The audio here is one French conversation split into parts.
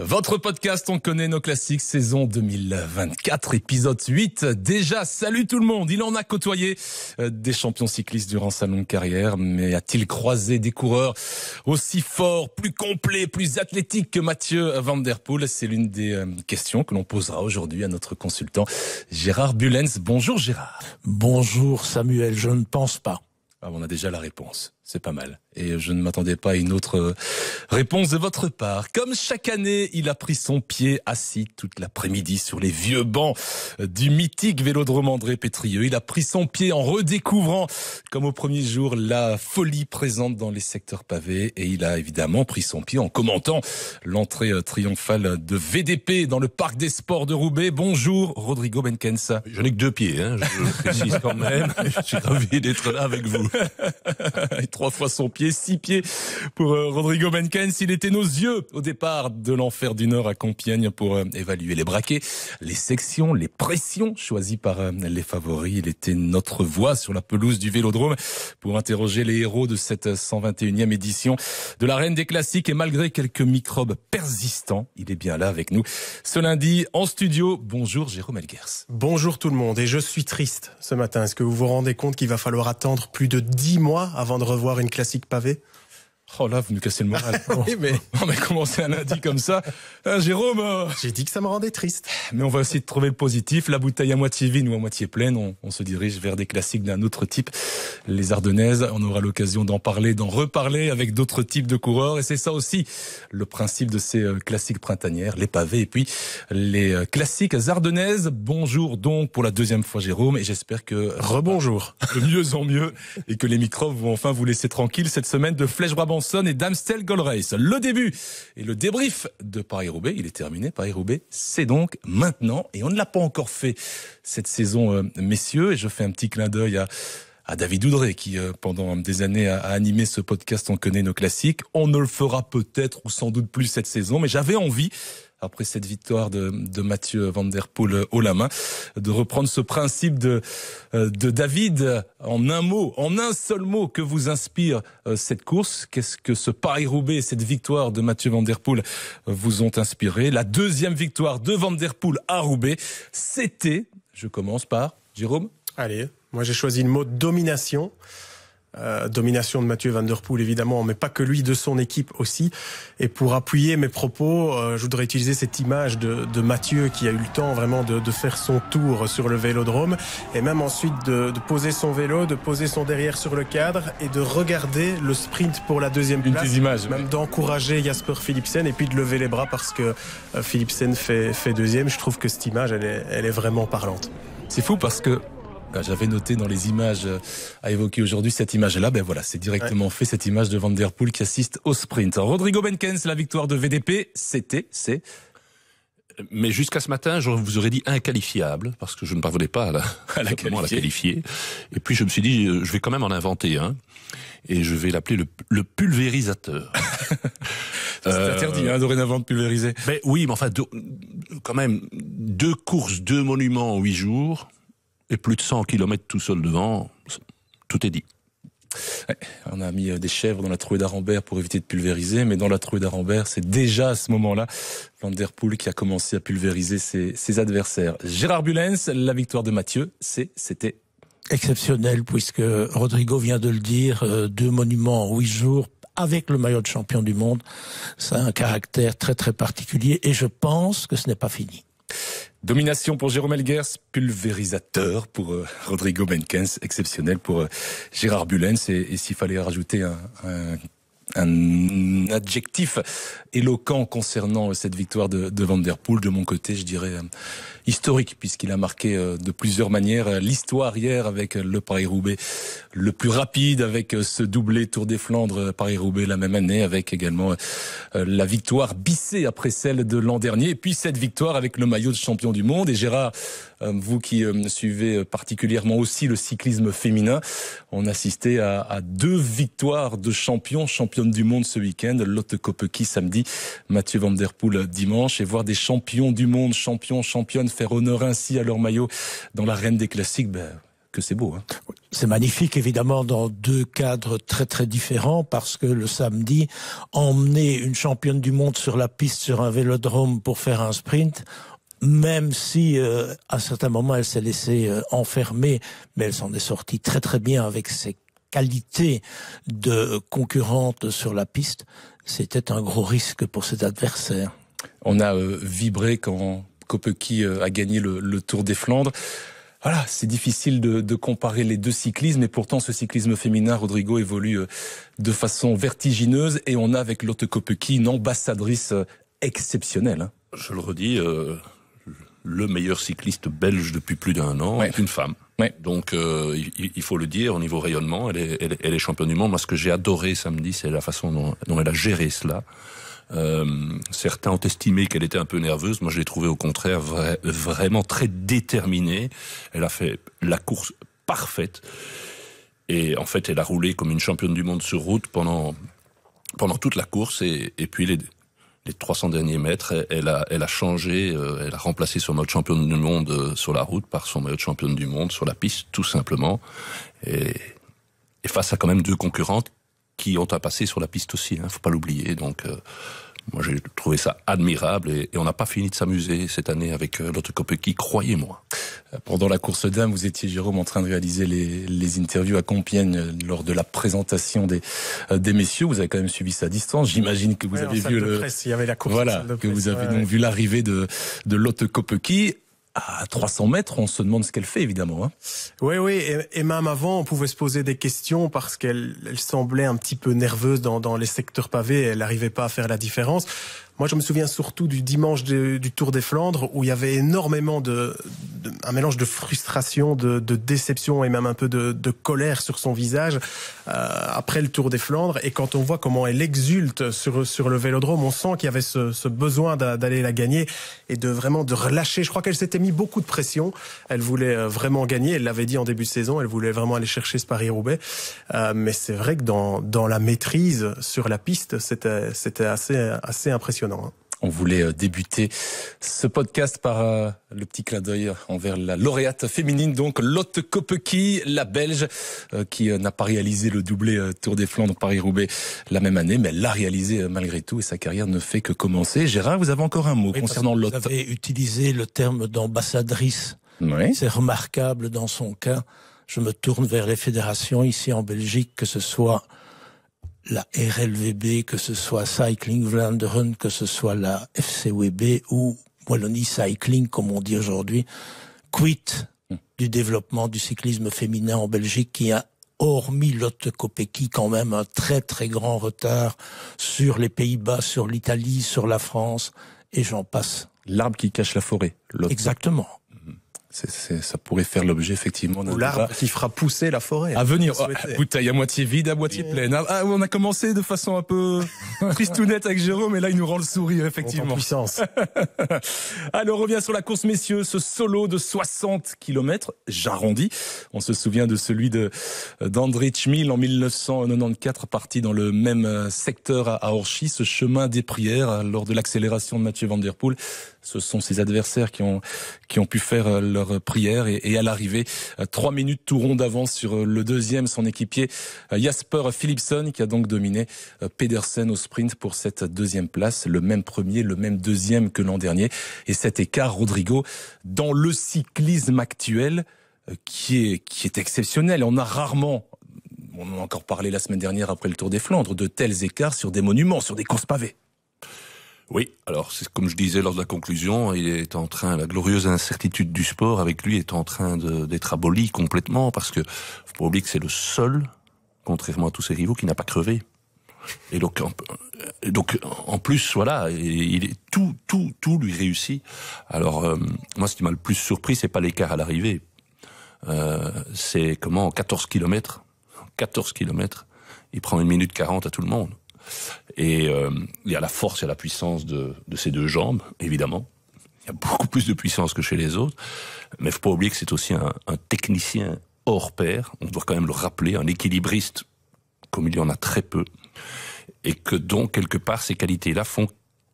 Votre podcast, on connaît nos classiques, saison 2024, épisode 8. Déjà, salut tout le monde. Il en a côtoyé euh, des champions cyclistes durant sa longue carrière, mais a-t-il croisé des coureurs aussi forts, plus complets, plus athlétiques que Mathieu Van Der Poel? C'est l'une des euh, questions que l'on posera aujourd'hui à notre consultant Gérard Bulens. Bonjour Gérard. Bonjour Samuel, je ne pense pas. Ah, on a déjà la réponse. C'est pas mal. Et je ne m'attendais pas à une autre euh, réponse de votre part. Comme chaque année, il a pris son pied assis toute l'après-midi sur les vieux bancs du mythique Vélodrome André Pétrieux. Il a pris son pied en redécouvrant, comme au premier jour, la folie présente dans les secteurs pavés. Et il a évidemment pris son pied en commentant l'entrée euh, triomphale de VDP dans le parc des sports de Roubaix. Bonjour, Rodrigo Benkens. Je n'ai que deux pieds, hein, je précise quand même. je suis ravi d'être là avec vous. trois fois son pied, six pieds pour euh, Rodrigo Benkens. Il était nos yeux au départ de l'enfer du Nord à Compiègne pour euh, évaluer les braquets, les sections, les pressions choisies par euh, les favoris. Il était notre voix sur la pelouse du Vélodrome pour interroger les héros de cette 121e édition de la Reine des Classiques. Et malgré quelques microbes persistants, il est bien là avec nous. Ce lundi, en studio, bonjour Jérôme Elgers. Bonjour tout le monde. Et je suis triste ce matin. Est-ce que vous vous rendez compte qu'il va falloir attendre plus de dix mois avant de revoir une classique pavée Oh là, vous nous cassez le moral. oui, mais... Non, mais commencer un lundi comme ça. Hein, Jérôme euh, J'ai dit que ça me rendait triste. Mais on va essayer de trouver le positif. La bouteille à moitié vide ou à moitié pleine, on, on se dirige vers des classiques d'un autre type. Les Ardennaises, on aura l'occasion d'en parler, d'en reparler avec d'autres types de coureurs. Et c'est ça aussi le principe de ces euh, classiques printanières, les pavés et puis les euh, classiques ardennaises. Bonjour donc pour la deuxième fois Jérôme et j'espère que... Rebonjour. De mieux en mieux et que les microbes vont enfin vous laisser tranquille cette semaine de Flèche Brabant et d'Amstel Gold Race. Le début et le débrief de Paris-Roubaix, il est terminé. Paris-Roubaix, c'est donc maintenant et on ne l'a pas encore fait cette saison, euh, messieurs. Et je fais un petit clin d'œil à David Oudré qui euh, pendant des années a, animé ce podcast On connaît nos classiques. On ne le fera peut-être ou sans doute plus cette saison, mais j'avais envie après cette victoire de, de Mathieu Van Der Poel euh, haut la main, de reprendre ce principe de, euh, de David. En un mot, en un seul mot, que vous inspire euh, cette course? Qu'est-ce que ce Paris-Roubaix, cette victoire de Mathieu Van Der Poel vous ont inspiré? La deuxième victoire de Van Der Poel à Roubaix, c'était, je commence par Jérôme. Allez, moi j'ai choisi le mot domination. Euh, domination de Mathieu Van Der Poel évidemment, mais pas que lui, de son équipe aussi. Et pour appuyer mes propos, euh, je voudrais utiliser cette image de, de, Mathieu qui a eu le temps vraiment de, de, faire son tour sur le vélodrome et même ensuite de, de, poser son vélo, de poser son derrière sur le cadre et de regarder le sprint pour la deuxième Une place. images, même d'encourager Jasper Philipsen et puis de lever les bras parce que euh, Philipsen fait, fait deuxième. Je trouve que cette image, elle est, elle est vraiment parlante. C'est fou parce que j'avais noté dans les images euh, à évoquer aujourd'hui cette image-là. Ben voilà, c'est directement ouais. fait cette image de Van Der Poel qui assiste au sprint. Rodrigo Benkens, la victoire de VDP, c'était, c'est. Mais jusqu'à ce matin, je vous aurais dit inqualifiable parce que je ne parvenais pas à la, à la, qualifier. À la qualifier. Et puis je me suis dit, je vais quand même en inventer un et je vais l'appeler le, le, pulvérisateur. C'est euh, interdit hein, dorénavant de pulvériser. Ben oui, mais enfin, deux, quand même, deux courses, deux monuments en huit jours et plus de 100 km tout seul devant, tout est dit. Ouais, on a mis des chèvres dans la trouée d'Arambert pour éviter de pulvériser, mais dans la trouée d'Arambert, c'est déjà à ce moment-là Van Der Poel qui a commencé à pulvériser ses, ses adversaires. Gérard Bulens, la victoire de Mathieu, c'est, c'était exceptionnel puisque Rodrigo vient de le dire, euh, deux monuments en huit jours avec le maillot de champion du monde, ça a un caractère très très particulier et je pense que ce n'est pas fini. Domination pour Jérôme Elgers, pulvérisateur pour euh, Rodrigo Benkens, exceptionnel pour euh, Gérard Bulens. Et, s'il fallait rajouter un, un, adjectif éloquent concernant cette victoire de, de de mon côté, je dirais euh, historique, puisqu'il a marqué de plusieurs manières l'histoire hier avec le Paris-Roubaix le plus rapide, avec ce doublé Tour des Flandres Paris-Roubaix la même année, avec également la victoire bissée après celle de l'an dernier, et puis cette victoire avec le maillot de champion du monde. Et Gérard, vous qui suivez particulièrement aussi le cyclisme féminin, on assistait à, à deux victoires de champions, championnes du monde ce week-end, Lotte Kopecky samedi, Mathieu Van Der Poel dimanche, et voir des champions du monde, champions, championnes, faire honneur ainsi à leur maillot dans l'arène des classiques, ben, que c'est beau. Hein. C'est magnifique, évidemment, dans deux cadres très très différents, parce que le samedi, emmener une championne du monde sur la piste sur un vélodrome pour faire un sprint, même si euh, à certains moments elle s'est laissée euh, enfermer, mais elle s'en est sortie très très bien avec ses qualités de concurrente sur la piste. C'était un gros risque pour cet adversaire. On a euh, vibré quand Kopecky a gagné le, le Tour des Flandres. Voilà, c'est difficile de, de, comparer les deux cyclismes, et pourtant ce cyclisme féminin, Rodrigo, évolue de façon vertigineuse, et on a avec Lotte Kopecky une ambassadrice exceptionnelle. Hein. Je le redis, euh, le meilleur cycliste belge depuis plus d'un an est une femme. Donc euh, il, faut le dire, au niveau rayonnement, elle est, elle, est championne du monde. Moi, ce que j'ai adoré samedi, c'est la façon dont, elle a géré cela. Euh, certains ont estimé qu'elle était un peu nerveuse. Moi, je l'ai trouvée au contraire vraiment très déterminée. Elle a fait la course parfaite. Et en fait, elle a roulé comme une championne du monde sur route pendant pendant toute la course. Et, et puis les, les 300 derniers mètres, elle a, elle a changé, euh, elle a remplacé son mode championne du monde euh, sur la route par son mode championne du monde sur la piste, tout simplement. Et, et face à quand même deux concurrentes qui ont un passé sur la piste aussi, hein, faut pas l'oublier. Donc euh, moi, j'ai trouvé ça admirable et, on n'a pas fini de s'amuser cette année avec euh, Lotte Kopecky, croyez-moi. Pendant la course d'âme, vous étiez, Jérôme, en train de réaliser les, les, interviews à Compiègne euh, lors de la présentation des, euh, des messieurs. Vous avez quand même suivi à distance. J'imagine que vous avez vu le... Presse, il y avait la course voilà, que vous avez donc vu l'arrivée de, de Lotte Kopecky à 300 mètres, on se demande ce qu'elle fait évidemment. Hein. Oui, oui, et, même avant, on pouvait se poser des questions parce qu'elle elle semblait un petit peu nerveuse dans, dans les secteurs pavés. Elle n'arrivait pas à faire la différence. Moi, je me souviens surtout du dimanche du Tour des Flandres où il y avait énormément de, un mélange de frustration, de, de, déception et même un peu de, de colère sur son visage euh, après le Tour des Flandres. Et quand on voit comment elle exulte sur sur le Vélodrome, on sent qu'il y avait ce, ce besoin d'aller la gagner et de vraiment de relâcher. Je crois qu'elle s'était mis beaucoup de pression. Elle voulait euh, vraiment gagner. Elle l'avait dit en début de saison. Elle voulait vraiment aller chercher ce Paris-Roubaix. Euh, mais c'est vrai que dans dans la maîtrise sur la piste, c'était c'était assez assez impressionnant. Hein. On voulait euh, débuter ce podcast par euh, le petit clin d'œil envers la lauréate féminine, donc Lotte Kopecky, la Belge, euh, qui n'a pas réalisé le doublé Tour des Flandres Paris-Roubaix la même année, mais elle l'a réalisé malgré tout et sa carrière ne fait que commencer. Gérard, vous avez encore un mot concernant Lotte. Vous avez utilisé le terme d'ambassadrice. Oui. C'est remarquable dans son cas. Je me tourne vers les fédérations ici en Belgique, que ce soit la RLVB, que ce soit Cycling Vlaanderen, que ce soit la FCWB ou Wallonie Cycling, comme on dit aujourd'hui, quit du développement du cyclisme féminin en Belgique qui a hormis Lotte Kopecky, quand même un très très grand retard sur les Pays-Bas, sur l'Italie, sur la France, et j'en passe. L'arbre qui cache la forêt. Exactement ça pourrait faire l'objet effectivement d'un l'arbre qui fera pousser la forêt. À venir, oh, bouteille à moitié vide, à moitié pleine. Ah, ah, on a commencé de façon un peu tristounette avec Jérôme, et là il nous rend le sourire effectivement. En puissance. Alors on revient sur la course messieurs, ce solo de 60 km, j'arrondis. On se souvient de celui de d'André Schmil en 1994, parti dans le même euh, secteur à Orchy, ce chemin des prières lors de l'accélération de Mathieu Van Der Poel ce sont ses adversaires qui ont qui ont pu faire euh, leur prière. Et, et à l'arrivée euh, trois minutes tout rond d'avance sur euh, le deuxième son équipier Jasper Philipson qui a donc dominé Pedersen au sprint pour cette deuxième place. Le même premier le même deuxième que l'an dernier. Et cet écart Rodrigo dans le cyclisme actuel qui est qui est exceptionnel. On a rarement on en a encore parlé la semaine dernière après le Tour des Flandres de tels écarts sur des monuments sur des courses pavées oui, alors c'est comme je disais lors de la conclusion, il est en train, la glorieuse incertitude du sport avec lui est en train d'être abolie complètement parce que faut pas oublier que c'est le seul, contrairement à tous ses rivaux, qui n'a pas crevé. Et donc, en, donc en plus, voilà, il est tout, tout, tout lui réussit. Alors euh, moi, ce qui m'a le plus surpris, c'est pas l'écart à l'arrivée, euh, c'est comment en 14 kilomètres, 14 kilomètres, il prend une minute 40 à tout le monde. Et euh, il y a la force et la puissance de, de ces deux jambes, évidemment. Il y a beaucoup plus de puissance que chez les autres. Mais faut pas oublier que c'est aussi un, un, technicien hors pair. On doit quand même le rappeler, un équilibriste, comme il y en a très peu. Et que donc, quelque part, ces qualités-là font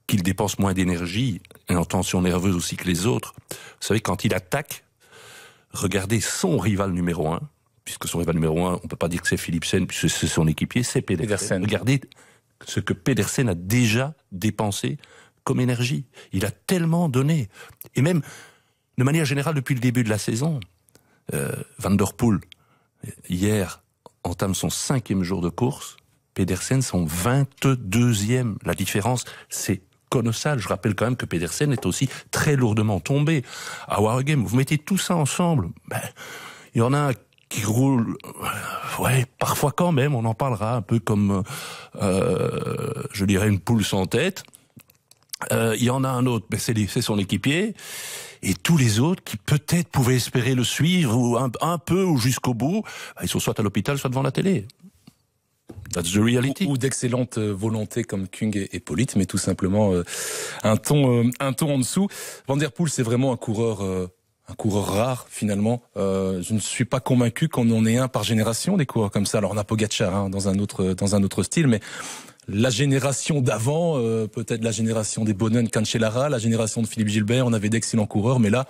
qu'il dépense moins d'énergie et en tension nerveuse aussi que les autres. Vous savez, quand il attaque, regardez son rival numéro un, puisque son rival numéro un, on peut pas dire que c'est Philipsen, puisque c'est son équipier, c'est Pedersen. Regardez ce que Pedersen a déjà dépensé comme énergie. Il a tellement donné. Et même, de manière générale, depuis le début de la saison, euh, Van Der Poel, hier, entame son cinquième jour de course, Pedersen son 22e. La différence, c'est colossal. Je rappelle quand même que Pedersen est aussi très lourdement tombé à Wargame. Vous mettez tout ça ensemble, ben, il y en a qui roule, euh, ouais, parfois quand même, on en parlera un peu comme, euh, je dirais, une poule sans tête. Euh, il y en a un autre, ben c'est son équipier, et tous les autres qui peut-être pouvaient espérer le suivre ou un, peu ou jusqu'au bout, ben, ils sont soit à l'hôpital, soit devant la télé. That's the reality. Ou, d'excellentes volontés comme Kung et, Polite, mais tout simplement un ton un ton en dessous. Van der Poel, c'est vraiment un coureur un coureur rare finalement. Euh, je ne suis pas convaincu qu'on en ait un par génération des coureurs comme ça. Alors on a Pogacar hein, dans un autre dans un autre style, mais la génération d'avant, euh, peut-être la génération des Bonnen, Cancellara, la génération de Philippe Gilbert, on avait d'excellents coureurs, mais là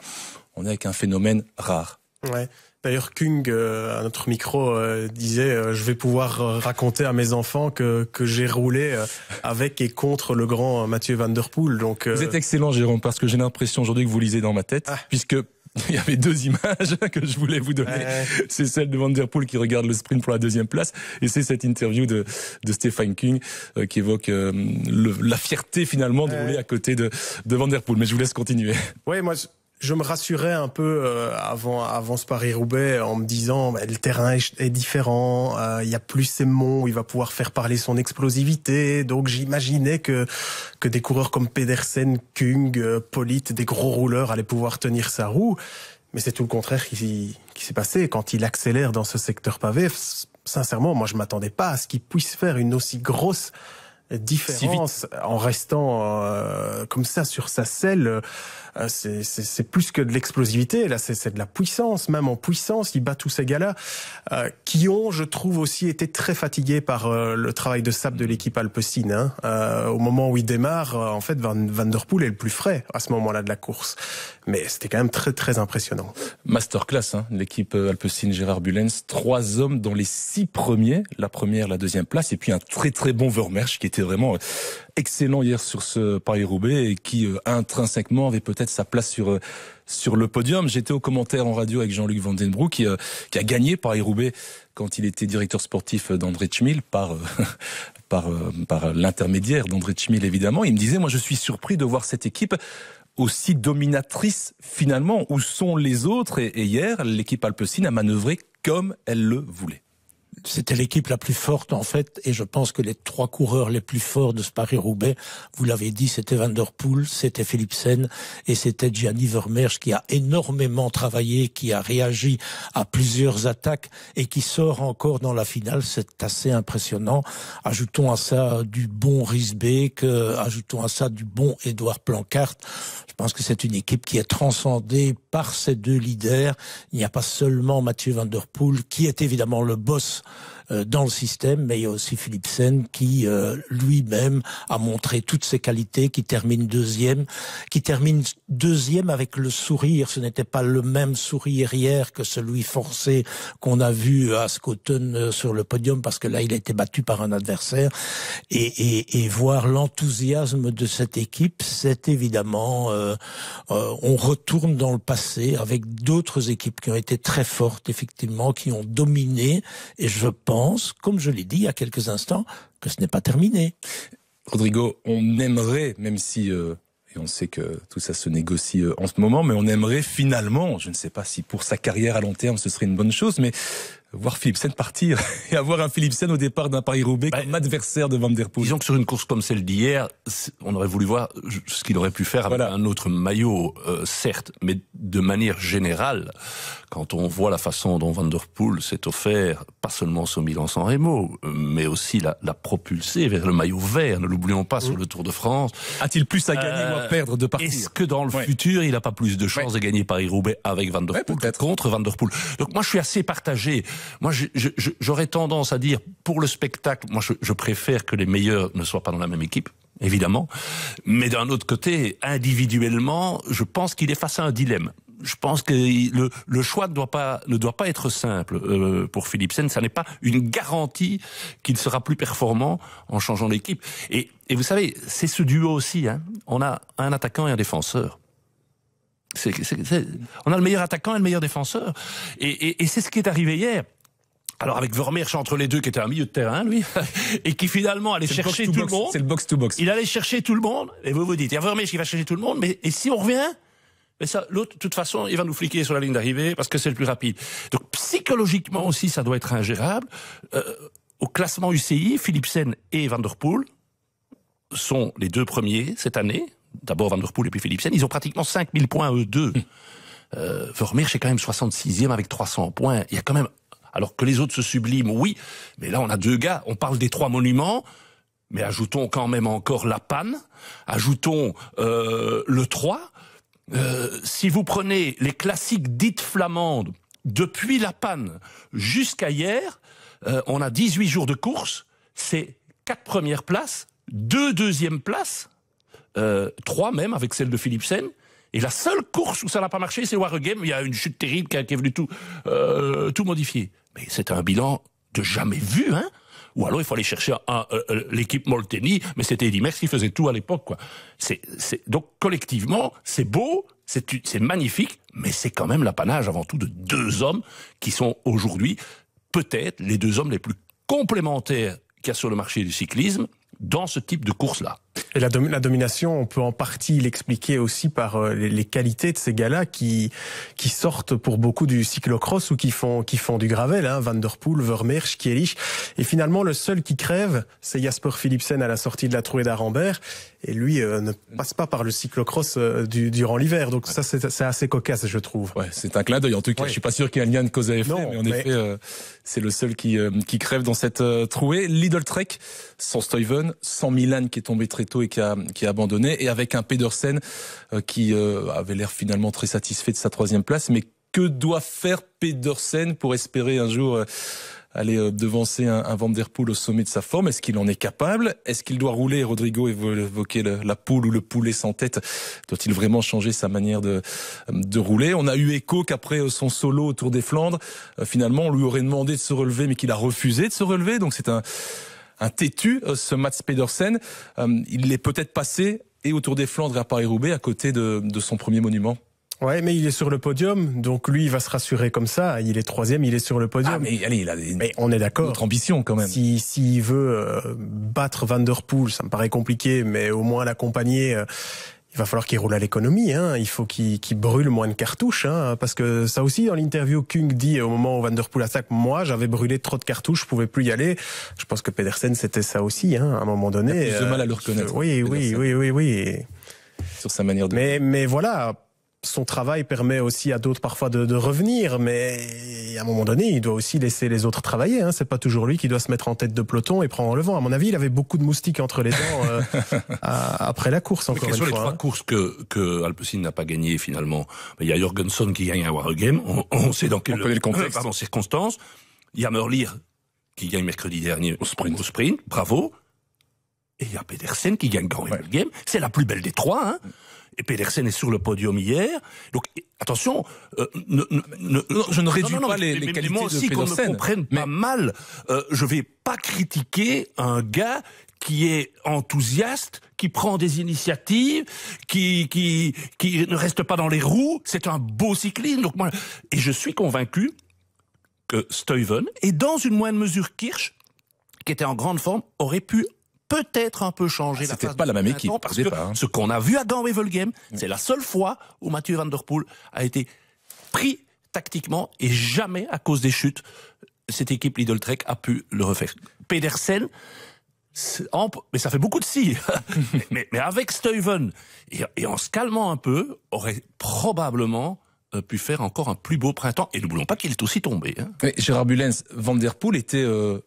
on est avec un phénomène rare. Ouais. D'ailleurs, Kung, euh, à notre micro, euh, disait euh, Je vais pouvoir raconter à mes enfants que, que j'ai roulé avec et contre le grand Mathieu Van Der Poel. Donc, Vous êtes excellent, Jérôme, parce que j'ai l'impression aujourd'hui que vous lisez dans ma tête, ah. puisque il y avait deux images que je voulais vous donner. C'est celle de Van Der Poel qui regarde le sprint pour la deuxième place, et c'est cette interview de, de Stéphane King qui évoque le, la fierté finalement de rouler à côté de, de Van Der Poel. Mais je vous laisse continuer. Ouais, moi je me rassurais un peu euh, avant avant ce Paris Roubaix en me disant bah, le terrain est, différent, euh, il y a plus ces monts, il va pouvoir faire parler son explosivité. Donc j'imaginais que que des coureurs comme Pedersen, Kung, euh, Polite, des gros rouleurs allaient pouvoir tenir sa roue. Mais c'est tout le contraire qui, qui s'est passé quand il accélère dans ce secteur pavé. Sincèrement, moi je m'attendais pas à ce qu'il puisse faire une aussi grosse différence en restant euh, comme ça sur sa selle. Euh, c'est plus que de l'explosivité. Là, c'est de la puissance, même en puissance. Il bat tous ces gars-là euh, qui ont, je trouve, aussi été très fatigués par le travail de sable de l'équipe Alpecin. Hein. au moment où il démarre, en fait, Van, Van Der Poel est le plus frais à ce moment-là de la course. Mais c'était quand même très très impressionnant. Masterclass, hein, l'équipe Alpecin Gérard Bulens, trois hommes dans les six premiers, la première, la deuxième place, et puis un très très bon Vermersch qui était vraiment excellent hier sur ce Paris-Roubaix et qui euh, intrinsèquement avait peut-être sa place sur euh, sur le podium. J'étais au commentaire en radio avec Jean-Luc Vandenbroek qui, euh, qui a gagné Paris-Roubaix quand il était directeur sportif d'André Schmil par par par l'intermédiaire d'André Schmil évidemment. Il me disait moi je suis surpris de voir cette équipe aussi dominatrice finalement. Où sont les autres et, et hier l'équipe Alpecin a manœuvré comme elle le voulait c'était l'équipe la plus forte en fait, et je pense que les trois coureurs les plus forts de ce Paris-Roubaix, vous l'avez dit, c'était Van Der Poel, c'était Philipsen et c'était Gianni Vermeersch qui a énormément travaillé, qui a réagi à plusieurs attaques et qui sort encore dans la finale. C'est assez impressionnant. Ajoutons à ça du bon Risbeek, ajoutons à ça du bon Edouard Plancart. Je pense que c'est une équipe qui est transcendée par ces deux leaders. Il n'y a pas seulement Mathieu Van Der Poel qui est évidemment le boss euh, dans le système, mais il y a aussi Philipsen qui euh, lui-même a montré toutes ses qualités, qui termine deuxième, qui termine deuxième avec le sourire. Ce n'était pas le même sourire hier que celui forcé qu'on a vu à Scoton euh, sur le podium, parce que là il a été battu par un adversaire. Et, et, et voir l'enthousiasme de cette équipe, c'est évidemment, euh, on retourne dans le passé avec d'autres équipes qui ont été très fortes, effectivement, qui ont dominé. Et je pense comme je l'ai dit il y a quelques instants, que ce n'est pas terminé. Rodrigo, on aimerait, même si euh, et on sait que tout ça se négocie euh, en ce moment, mais on aimerait finalement, je ne sais pas si pour sa carrière à long terme ce serait une bonne chose, mais voir Philipsen partir et avoir un Philipsen au départ d'un Paris-Roubaix bah, comme adversaire de Van Der Poel. Disons que sur une course comme celle d'hier, on aurait voulu voir ce qu'il aurait pu faire avec un autre maillot, euh, certes, mais de manière générale, quand on voit la façon dont Van Der Poel s'est offert, pas seulement son Milan-San Remo, mais aussi la, la propulser vers le maillot vert, ne l'oublions pas, sur le Tour de France. A-t-il plus à gagner ou à euh, perdre de partir Est-ce que dans le futur, il n'a pas plus de chances de gagner Paris-Roubaix avec Van Der Poel contre Van Der Poel? Donc moi, je suis assez partagé. Moi, j'aurais tendance à dire, pour le spectacle, moi, je, préfère que les meilleurs ne soient pas dans la même équipe évidemment. Mais d'un autre côté, individuellement, je pense qu'il est face à un dilemme. je pense que le, le, choix ne doit pas ne doit pas être simple euh, pour Philipsen. Ça n'est pas une garantie qu'il sera plus performant en changeant l'équipe. Et, et, vous savez, c'est ce duo aussi. Hein. On a un attaquant et un défenseur. C'est, on a le meilleur attaquant et le meilleur défenseur. Et, et, et c'est ce qui est arrivé hier. Alors avec Vermeersch entre les deux, qui était un milieu de terrain, lui, et qui finalement allait chercher tout le monde. C'est le box to box. Il allait chercher tout le monde. Et vous vous dites, il y a Vermeersch qui va chercher tout le monde, mais et si on revient mais ça, l'autre, de toute façon, il va nous fliquer sur la ligne d'arrivée parce que c'est le plus rapide. Donc psychologiquement aussi, ça doit être ingérable. Euh, au classement UCI, Philipsen et Van der Poel sont les deux premiers cette année. D'abord Van der Poel et puis Philipsen. Ils ont pratiquement 5000 points eux deux. Hum. Euh, Vermeer, quand même 66e avec 300 points. Il y a quand même, alors que les autres se subliment, oui, mais là on a deux gars. On parle des trois monuments. Mais ajoutons quand même encore la panne, ajoutons euh, le 3, euh, si vous prenez les classiques dites flamandes, depuis la panne jusqu'à hier, euh, on a 18 jours de course, c'est quatre premières places, deux deuxièmes places, euh, trois même avec celle de Philipsen. Et la seule course où ça n'a pas marché, c'est Wargame. Il y a une chute terrible qui est venue tout, euh, tout modifier. Mais c'est un bilan de jamais vu, hein ou alors il faut aller chercher euh, euh, l'équipe Molteni, mais c'était Eddie Merckx qui faisait tout à l'époque. quoi. C'est, donc collectivement, c'est beau, c'est, c'est magnifique, mais c'est quand même l'apanage avant tout de deux hommes qui sont aujourd'hui peut-être les deux hommes les plus complémentaires qu'il y a sur le marché du cyclisme dans ce type de course-là. Et la, la, domination, on peut en partie l'expliquer aussi par euh, les, qualités de ces gars-là qui qui sortent pour beaucoup du cyclocross ou qui font qui font du gravel, hein, Van der Poel, Vermeersch, Kielich. Et finalement, le seul qui crève, c'est Jasper Philipsen à la sortie de la trouée d'Arambert. Et lui euh, ne passe pas par le cyclocross euh, du, durant l'hiver. Donc ça, c'est assez cocasse, je trouve. Ouais, c'est un clin d'œil. En tout cas, je suis pas sûr qu'il y ait un lien de cause à effet, mais en effet, c'est le seul qui qui crève dans cette trouée. Lidl Trek, sans Stuyven, sans Milan qui est tombé très tôt qui a, qui a abandonné, et avec un Pedersen euh, qui euh, avait l'air finalement très satisfait de sa troisième place. Mais que doit faire Pedersen pour espérer un jour euh, aller devancer un, un Van Der Poel au sommet de sa forme? Est-ce qu'il en est capable? Est-ce qu'il doit rouler? Rodrigo évoquait la poule ou le poulet sans tête. Doit-il vraiment changer sa manière de, de rouler? On a eu écho qu'après son solo autour des Flandres, finalement, on lui aurait demandé de se relever, mais qu'il a refusé de se relever. Donc c'est un un têtu, euh, ce Mats Pedersen. Euh, il est peut-être passé et autour des Flandres à Paris-Roubaix à côté de, son premier monument. Ouais, mais il est sur le podium, donc lui, il va se rassurer comme ça. Il est troisième, il est sur le podium. Ah, mais allez, il a une, mais on est d'accord. Autre ambition quand même. Si s'il veut euh, battre Van der Poel, ça me paraît compliqué, mais au moins l'accompagner il va falloir qu'il roule à l'économie. Hein. Il faut qu'il brûle moins de cartouches, hein, parce que ça aussi dans l'interview, Kung dit au moment où Van der Poel attaque, moi j'avais brûlé trop de cartouches, je pouvais plus y aller. Je pense que Pedersen c'était ça aussi, hein, à un moment donné. Il a plus de mal à le reconnaître. Oui, oui, oui, oui, oui. Sur sa manière de. Mais, mais voilà, son travail permet aussi à d'autres parfois de, de, revenir, mais à un moment donné, il doit aussi laisser les autres travailler. Hein. C'est pas toujours lui qui doit se mettre en tête de peloton et prendre le vent. À mon avis, il avait beaucoup de moustiques entre les dents euh, après la course. Encore une sur les trois hein. courses que, que Alpecin n'a pas gagné finalement, il y a Jorgensen qui gagne à Wargame. On, on sait dans quelles euh, circonstances. Il y a Merlier qui gagne mercredi dernier au sprint. Au sprint. Bravo. Et il y a Pedersen qui gagne Grand Game. C'est la plus belle des trois. Hein et Pedersen est sur le podium hier. Donc attention, euh, je ne réduis pas les, les qualités moi aussi, de qu'on me comprenne pas mal, euh, je vais pas critiquer un gars qui est enthousiaste, qui prend des initiatives, qui qui qui ne reste pas dans les roues. C'est un beau cycliste. Donc moi, et je suis convaincu que Stuyven et dans une moindre mesure Kirsch, qui était en grande forme, aurait pu peut-être un peu changé. C'était pas la même équipe. Parce que hein. ce qu'on a vu à Gand Game, c'est la seule fois où Mathieu Van Der Poel a été pris tactiquement et jamais à cause des chutes, cette équipe Lidl Trek a pu le refaire. Pedersen, mais ça fait beaucoup de si. mais, mais, avec Stuyven et, en se calmant un peu, aurait probablement euh, pu faire encore un plus beau printemps. Et n'oublions pas qu'il est aussi tombé. Hein. Gérard Bulens, Van Der Poel était euh,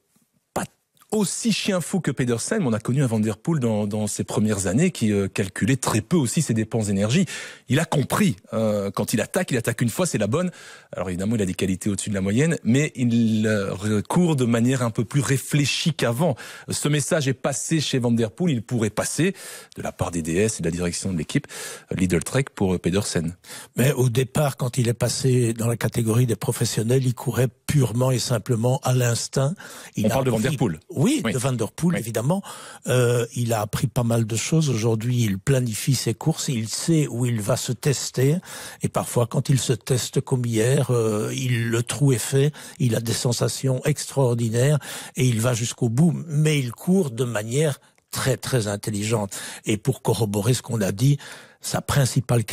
aussi chien fou que Pedersen. On a connu un Van Der Poel dans, dans ses premières années qui euh, calculait très peu aussi ses dépenses d'énergie. Il a compris euh, quand il attaque, il attaque une fois, c'est la bonne. Alors évidemment, il a des qualités au-dessus de la moyenne, mais il euh, court de manière un peu plus réfléchie qu'avant. Ce message est passé chez Van Der Poel. Il pourrait passer de la part des DS et de la direction de l'équipe Lidl Trek pour Pedersen. Mais au départ, quand il est passé dans la catégorie des professionnels, il courait purement et simplement à l'instinct. On parle de Van Der Poel. Oui, de Van Der Poel, évidemment. Euh, il a appris pas mal de choses. Aujourd'hui, il planifie ses courses, il sait où il va se tester. Et parfois, quand il se teste comme hier, euh, il le trou est fait, il a des sensations extraordinaires et il va jusqu'au bout. Mais il court de manière très très intelligente. Et pour corroborer ce qu'on a dit, sa principale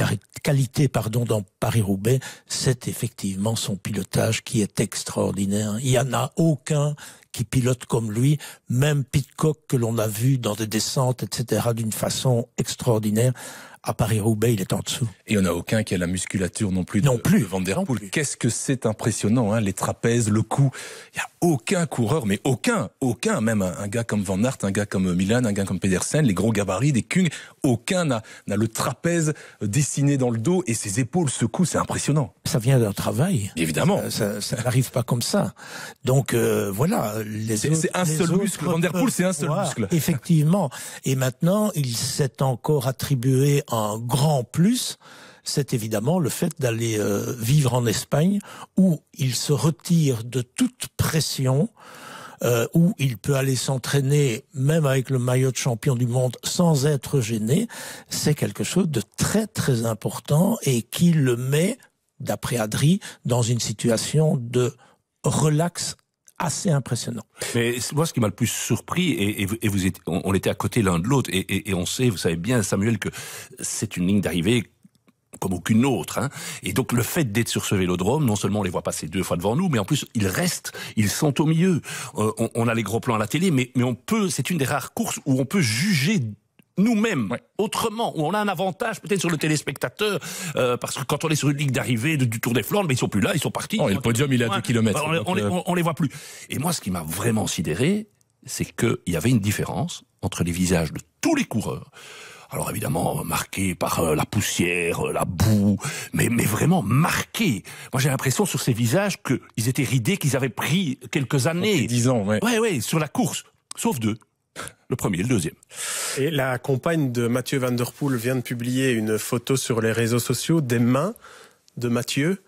qualité pardon, dans Paris-Roubaix, c'est effectivement son pilotage qui est extraordinaire. Il n'y en a aucun qui pilote comme lui, même Pitcock que l'on a vu dans des descentes, etc., d'une façon extraordinaire. À Paris-Roubaix, il est en dessous. Et on n'a aucun qui a la musculature non plus de, non plus. Van Der Poel. Qu'est-ce que c'est impressionnant, hein, les trapèzes, le cou. Il n'y a aucun coureur, mais aucun, aucun, même un, gars comme Van Aert, un gars comme Milan, un gars comme Pedersen, les gros gabarits, des Kung, aucun n'a le trapèze dessiné dans le dos et ses épaules, ce cou, c'est impressionnant. Ça vient d'un travail. Évidemment. Ça, n'arrive pas comme ça. Donc euh, voilà, c'est un seul muscle. Van Der Poel, c'est un seul muscle. Effectivement. Et maintenant, il s'est encore attribué un grand plus, c'est évidemment le fait d'aller euh, vivre en Espagne où il se retire de toute pression, euh, où il peut aller s'entraîner même avec le maillot de champion du monde sans être gêné, c'est quelque chose de très très important et qui le met, d'après Adri, dans une situation de relax assez impressionnant. Mais moi, ce qui m'a le plus surpris, et, vous on, était à côté l'un de l'autre, et, on sait, vous savez bien, Samuel, que c'est une ligne d'arrivée comme aucune autre. Hein. Et donc le fait d'être sur ce vélodrome, non seulement on les voit passer deux fois devant nous, mais en plus ils restent, ils sont au milieu. Euh, on, a les gros plans à la télé, mais, mais on peut, c'est une des rares courses où on peut juger nous-mêmes, autrement, où on a un avantage peut-être sur le téléspectateur, euh, parce que quand on est sur une ligne d'arrivée du Tour des Flandres, mais ils sont plus là, ils sont partis. Oh, le podium, il a 2 km. On, euh, on, les voit plus. Et moi, ce qui m'a vraiment sidéré, c'est qu'il y avait une différence entre les visages de tous les coureurs. Alors évidemment marqués par euh, la poussière, la boue, mais mais vraiment marqués. Moi j'ai l'impression sur ces visages qu'ils étaient ridés, qu'ils avaient pris quelques années. Dix ans, ouais. Ouais, ouais, sur la course, sauf deux. Le premier le deuxième. Et la compagne de Mathieu Van vient de publier une photo sur les réseaux sociaux des mains de Mathieu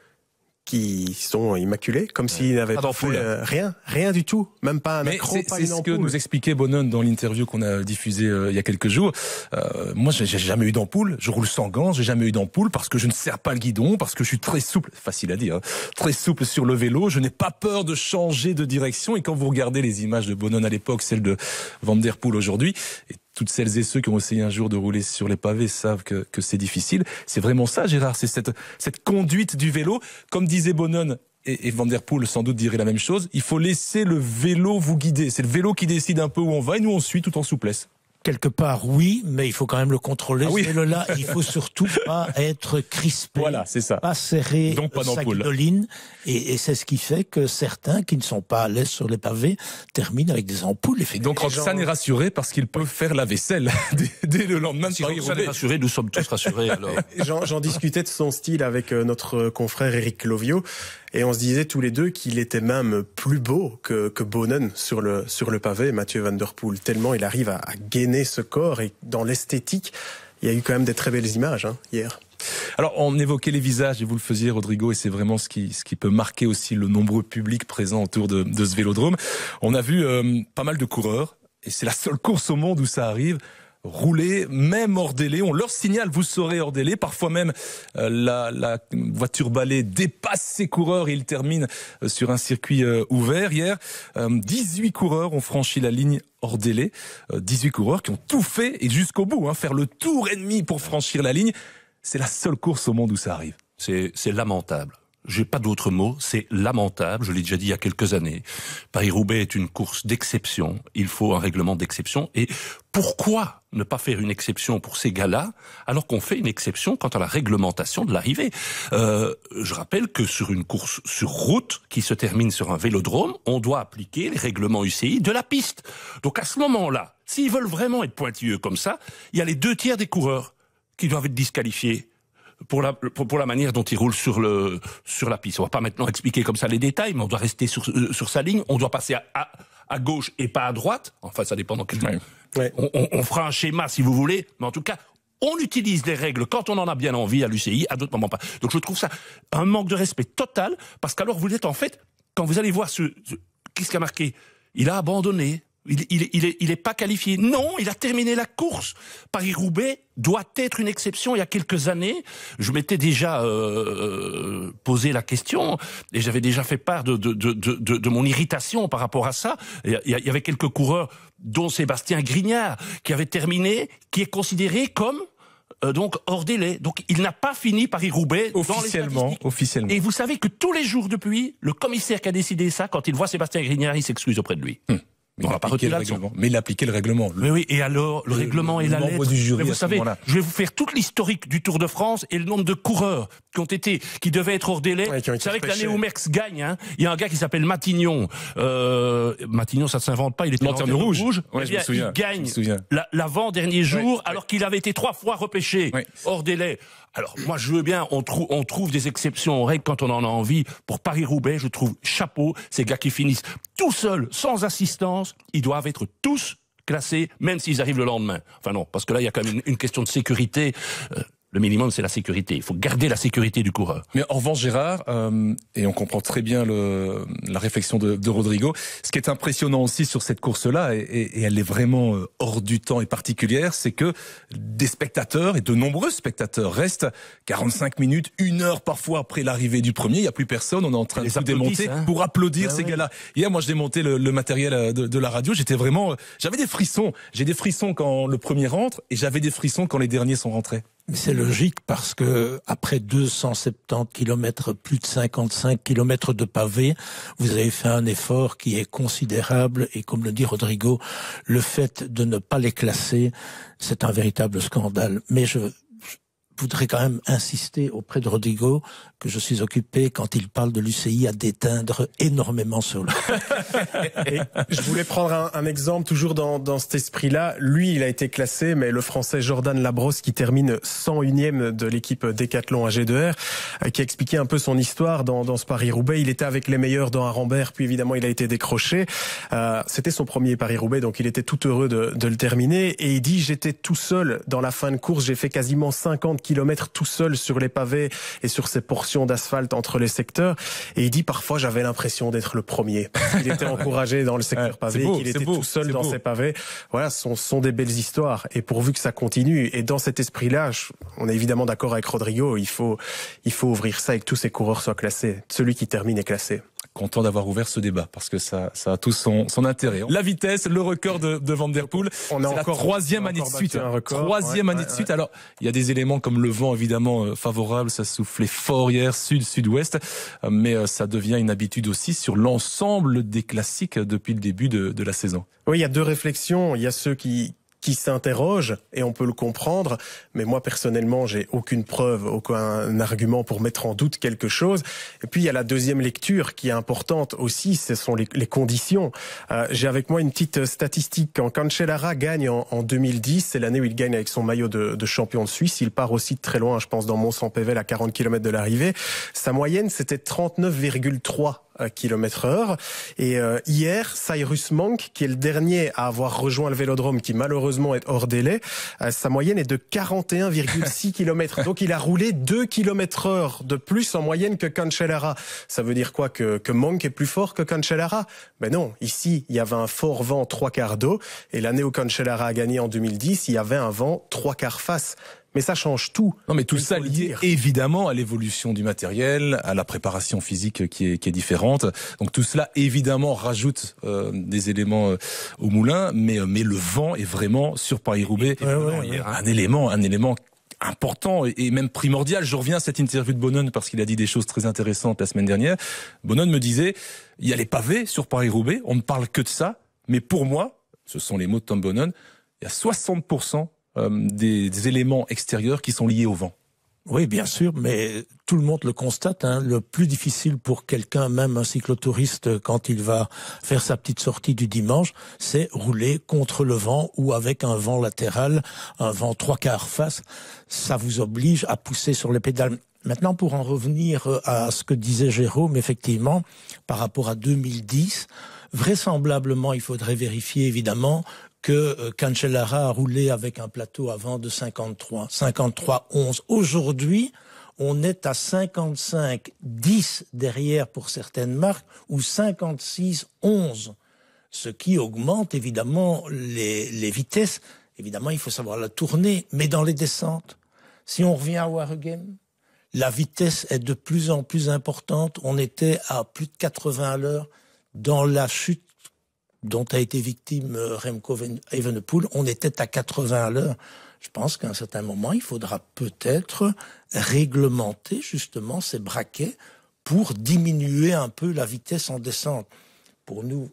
qui sont immaculés, comme s'ils n'avaient pas fait euh, rien, rien du tout, même pas un accro, pas C'est ce que nous expliquait Bonon dans l'interview qu'on a diffusée euh, il y a quelques jours. Euh, moi, j'ai jamais eu d'ampoule, je roule sans gants, j'ai jamais eu d'ampoule parce que je ne sers pas le guidon, parce que je suis très souple, facile à dire, hein, très souple sur le vélo, je n'ai pas peur de changer de direction. Et quand vous regardez les images de Bonon à l'époque, celles de Van Der Poel aujourd'hui, toutes celles et ceux qui ont essayé un jour de rouler sur les pavés savent que, que c'est difficile. C'est vraiment ça, Gérard, c'est cette, cette conduite du vélo. Comme disait Bonon, et, Van Der Poel sans doute dirait la même chose, il faut laisser le vélo vous guider. C'est le vélo qui décide un peu où on va et nous on suit tout en souplesse quelque part, oui, mais il faut quand même le contrôler. Ah oui. là il faut surtout pas être crispé. Voilà, c'est ça. Pas serré Donc pas sa guidoline. Et, et c'est ce qui fait que certains qui ne sont pas à l'aise sur les pavés terminent avec des ampoules. Et donc Roxane est rassuré parce qu'il peut faire la vaisselle dès, le lendemain. Si Roxane est rassuré, nous sommes tous rassurés alors. J'en discutais de son style avec euh, notre confrère Eric Clovio. Et on se disait tous les deux qu'il était même plus beau que, que Bonen sur le, sur le pavé, Mathieu Van Der Poel, tellement il arrive à, à gainer ce corps et dans l'esthétique, il y a eu quand même des très belles images hein, hier. Alors, on évoquait les visages, et vous le faisiez, Rodrigo, et c'est vraiment ce qui, ce qui peut marquer aussi le nombreux public présent autour de, de ce vélodrome. On a vu euh, pas mal de coureurs, et c'est la seule course au monde où ça arrive, rouler, même hors délai. On leur signale, vous serez hors délai. Parfois même, euh, la, voiture balai dépasse ses coureurs et il termine euh, sur un circuit euh, ouvert. Hier, 18 coureurs ont franchi la ligne hors délai. 18 coureurs qui ont tout fait et jusqu'au bout, hein, faire le tour ennemi pour franchir la ligne. C'est la seule course au monde où ça arrive. C'est lamentable j'ai pas d'autre mot, c'est lamentable, je l'ai déjà dit il y a quelques années. Paris-Roubaix est une course d'exception, il faut un règlement d'exception. Et pourquoi ne pas faire une exception pour ces gars-là, alors qu'on fait une exception quant à la réglementation de l'arrivée? Euh, Je rappelle que sur une course sur route qui se termine sur un vélodrome, on doit appliquer les règlements UCI de la piste. Donc à ce moment-là, s'ils veulent vraiment être pointilleux comme ça, il y a les deux tiers des coureurs qui doivent être disqualifiés pour la, pour, la manière dont il roule sur, le, sur la piste. On va pas maintenant expliquer comme ça les détails, mais on doit rester sur, euh, sur sa ligne, on doit passer à, à, à, gauche et pas à droite. Enfin, ça dépend dans quel ouais. on, on, on, fera un schéma si vous voulez, mais en tout cas, on utilise les règles quand on en a bien envie à l'UCI, à d'autres moments pas. Donc je trouve ça un manque de respect total, parce qu'alors vous êtes en fait, quand vous allez voir ce, ce qu'est-ce qui a marqué? Il a abandonné, il, il, il, est, il est pas qualifié. Non, il a terminé la course. Paris-Roubaix doit être une exception. Il y a quelques années, je m'étais déjà euh, posé la question et j'avais déjà fait part de, de, de, de, de mon irritation par rapport à ça. Il y, avait quelques coureurs, dont Sébastien Grignard, qui avait terminé, qui est considéré comme euh, donc hors délai. Donc il n'a pas fini Paris-Roubaix officiellement, officiellement. Et vous savez que tous les jours depuis, le commissaire qui a décidé ça, quand il voit Sébastien Grignard, il s'excuse auprès de lui. Hum. Mais, pas le règlement. mais il a appliqué le règlement. Mais oui, et alors, le, le règlement et la lettre. Du jury mais vous savez, je vais vous faire toute l'historique du Tour de France et le nombre de coureurs qui ont été, qui devaient être hors délai. Ouais, vous savez que l'année où Merckx gagne, hein, il y a un gars qui s'appelle Matignon. Euh, Matignon, ça ne s'invente pas, il était lanterne rouge. rouge. Ouais, eh bien, il gagne l'avant-dernier jour, alors qu'il avait été trois fois repêché hors délai. Alors moi je veux bien, on, trou on trouve des exceptions aux règles quand on en a envie. Pour Paris-Roubaix, je trouve chapeau, ces gars qui finissent tout seuls, sans assistance, ils doivent être tous classés, même s'ils arrivent le lendemain. Enfin non, parce que là il y a quand même une, question de sécurité. Euh, le minimum, c'est la sécurité. Il faut garder la sécurité du coureur. Mais en revanche, Gérard, euh, et on comprend très bien le, la réflexion de, de, Rodrigo, ce qui est impressionnant aussi sur cette course-là, et, et, elle est vraiment euh, hors du temps et particulière, c'est que des spectateurs, et de nombreux spectateurs, restent 45 minutes, une heure parfois après l'arrivée du premier, il n'y a plus personne, on est en train de se démonter hein. pour applaudir ben ces ouais. gars-là. Hier, moi, je démontais le, le matériel euh, de, de, la radio, j'étais vraiment... J'avais des frissons. J'ai des frissons quand le premier rentre, et j'avais des frissons quand les derniers sont rentrés. C'est logique parce que après 270 kilomètres, plus de 55 kilomètres de pavés, vous avez fait un effort qui est considérable et comme le dit Rodrigo, le fait de ne pas les classer, c'est un véritable scandale. Mais je, voudrais quand même insister auprès de Rodrigo que je suis occupé quand il parle de l'UCI à déteindre énormément sur lui. je voulais prendre un, exemple toujours dans, dans cet esprit-là. Lui, il a été classé, mais le Français Jordan Labrosse qui termine 101e de l'équipe Décathlon AG2R, euh, qui a expliqué un peu son histoire dans, dans ce Paris-Roubaix. Il était avec les meilleurs dans Arambert, puis évidemment il a été décroché. Euh, C'était son premier Paris-Roubaix, donc il était tout heureux de, de le terminer. Et il dit, j'étais tout seul dans la fin de course, j'ai fait quasiment 50 kilomètres tout seul sur les pavés et sur ces portions d'asphalte entre les secteurs. Et il dit parfois j'avais l'impression d'être le premier. Il était encouragé dans le secteur ouais, pavé, qu'il était beau, tout seul dans beau. ces pavés. Voilà, ce sont, sont, des belles histoires. Et pourvu que ça continue, et dans cet esprit-là, on est évidemment d'accord avec Rodrigo, il faut, il faut ouvrir ça et que tous ces coureurs soient classés. Celui qui termine est classé content d'avoir ouvert ce débat parce que ça, ça a tout son, son intérêt. La vitesse, le record de, de Van Der Poel. On a encore la troisième année de suite. Record. Troisième ouais, année ouais, de suite. Alors, il y a des éléments comme le vent évidemment euh, favorable. Ça soufflait fort hier, sud, sud-ouest, euh, mais euh, ça devient une habitude aussi sur l'ensemble des classiques depuis le début de, de la saison. Oui, il y a deux réflexions. Il y a ceux qui qui s'interroge et on peut le comprendre. Mais moi personnellement, j'ai aucune preuve, aucun argument pour mettre en doute quelque chose. Et puis il y a la deuxième lecture qui est importante aussi, ce sont les, conditions. Euh, j'ai avec moi une petite statistique. Quand Cancellara gagne en, en 2010, c'est l'année où il gagne avec son maillot de, champion de Suisse. Il part aussi de très loin, je pense, dans Mont-Saint-Pével à 40 km de l'arrivée. Sa moyenne, c'était 39,3 km heure. Et euh, hier, Cyrus Monk, qui est le dernier à avoir rejoint le vélodrome, qui malheureusement est hors délai, euh, sa moyenne est de 41,6 km. Donc il a roulé 2 km heure de plus en moyenne que Cancellara. Ça veut dire quoi? Que, que Monk est plus fort que Cancellara? Ben non, ici, il y avait un fort vent trois quarts d'eau. Et l'année où Cancellara a gagné en 2010, il y avait un vent trois quarts face mais ça change tout. Non, mais tout ça lié évidemment à l'évolution du matériel, à la préparation physique qui est, qui est différente. Donc tout cela évidemment rajoute euh, des éléments euh, au moulin, mais mais le vent est vraiment sur Paris-Roubaix ouais, ouais, ouais. un élément, un élément important et même primordial. Je reviens à cette interview de Bonon parce qu'il a dit des choses très intéressantes la semaine dernière. Bonon me disait, il y a les pavés sur Paris-Roubaix, on ne parle que de ça, mais pour moi, ce sont les mots de Tom Bonon, il y a 60% euh, des éléments extérieurs qui sont liés au vent. Oui, bien sûr, mais tout le monde le constate. Hein, le plus difficile pour quelqu'un, même un cyclotouriste, quand il va faire sa petite sortie du dimanche, c'est rouler contre le vent ou avec un vent latéral, un vent trois quarts face. Ça vous oblige à pousser sur les pédales. Maintenant, pour en revenir euh, à ce que disait Jérôme, effectivement, par rapport à 2010, vraisemblablement, il faudrait vérifier évidemment que euh, Cancellara a roulé avec un plateau avant de 53, 53 11. Aujourd'hui, on est à 55 10 derrière pour certaines marques ou 56 11, ce qui augmente évidemment les, les vitesses. Évidemment, il faut savoir la tourner, mais dans les descentes. Si on revient à Wargame, la vitesse est de plus en plus importante. On était à plus de 80 à l'heure dans la chute dont a été victime euh, Remco Evenepoel, on était à 80 à l'heure. Je pense qu'à un certain moment, il faudra peut-être réglementer justement ces braquets pour diminuer un peu la vitesse en descente. Pour nous,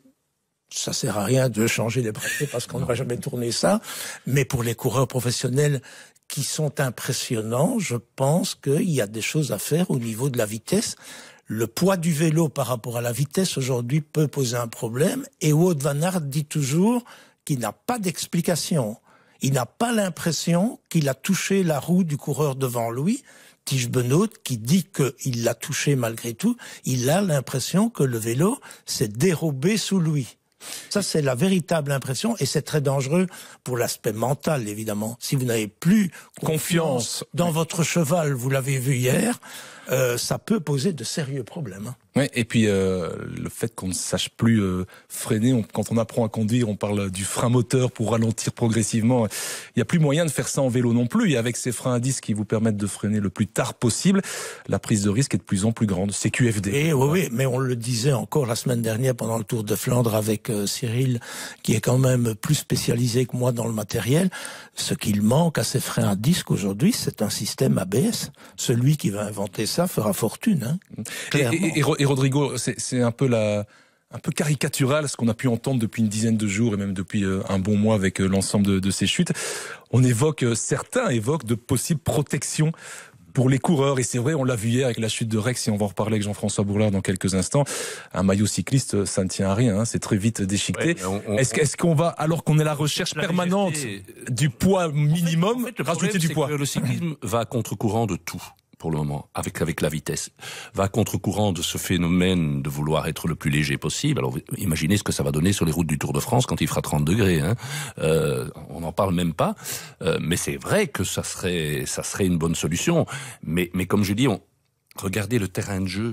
ça sert à rien de changer les braquets parce qu'on n'aura jamais tourné ça. Mais pour les coureurs professionnels qui sont impressionnants, je pense qu'il y a des choses à faire au niveau de la vitesse le poids du vélo par rapport à la vitesse aujourd'hui peut poser un problème. Et Wout van Aert dit toujours qu'il n'a pas d'explication. Il n'a pas l'impression qu'il a touché la roue du coureur devant lui. Tige Benoît, qui dit qu'il l'a touché malgré tout, il a l'impression que le vélo s'est dérobé sous lui. Ça, c'est la véritable impression et c'est très dangereux pour l'aspect mental, évidemment. Si vous n'avez plus confiance dans votre cheval, vous l'avez vu hier, euh, ça peut poser de sérieux problèmes. Ouais, et puis euh, le fait qu'on ne sache plus euh, freiner, quand on apprend à conduire, on parle du frein moteur pour ralentir progressivement. Il n'y a plus moyen de faire ça en vélo non plus. Et avec ces freins à disque qui vous permettent de freiner le plus tard possible, la prise de risque est de plus en plus grande. C'est QFD. Et oui, oui, mais on le disait encore la semaine dernière pendant le Tour de Flandre avec euh, Cyril, qui est quand même plus spécialisé que moi dans le matériel. Ce qu'il manque à ces freins à disque aujourd'hui, c'est un système ABS. Celui qui va inventer ça fera fortune. Hein, et, et Rodrigo, c'est un peu la, un peu caricatural ce qu'on a pu entendre depuis une dizaine de jours et même depuis euh, un bon mois avec euh, l'ensemble de, ces chutes. On évoque, euh, certains évoquent de possibles protections pour les coureurs. Et c'est vrai, on l'a vu hier avec la chute de Rex, et on va en reparler avec Jean-François Bourlard dans quelques instants. Un maillot cycliste, ça ne tient à rien, hein, c'est très vite déchiqueté. Est-ce qu'on va, alors qu'on est la recherche permanente du poids minimum, rajouter du poids Le cyclisme va à contre-courant de tout pour le moment, avec, avec la vitesse, va contre-courant de ce phénomène de vouloir être le plus léger possible. Alors imaginez ce que ça va donner sur les routes du Tour de France quand il fera 30 degrés. Hein. Euh, on n'en parle même pas, euh, mais c'est vrai que ça serait, ça serait une bonne solution. Mais, mais comme je dis, regardez le terrain de jeu.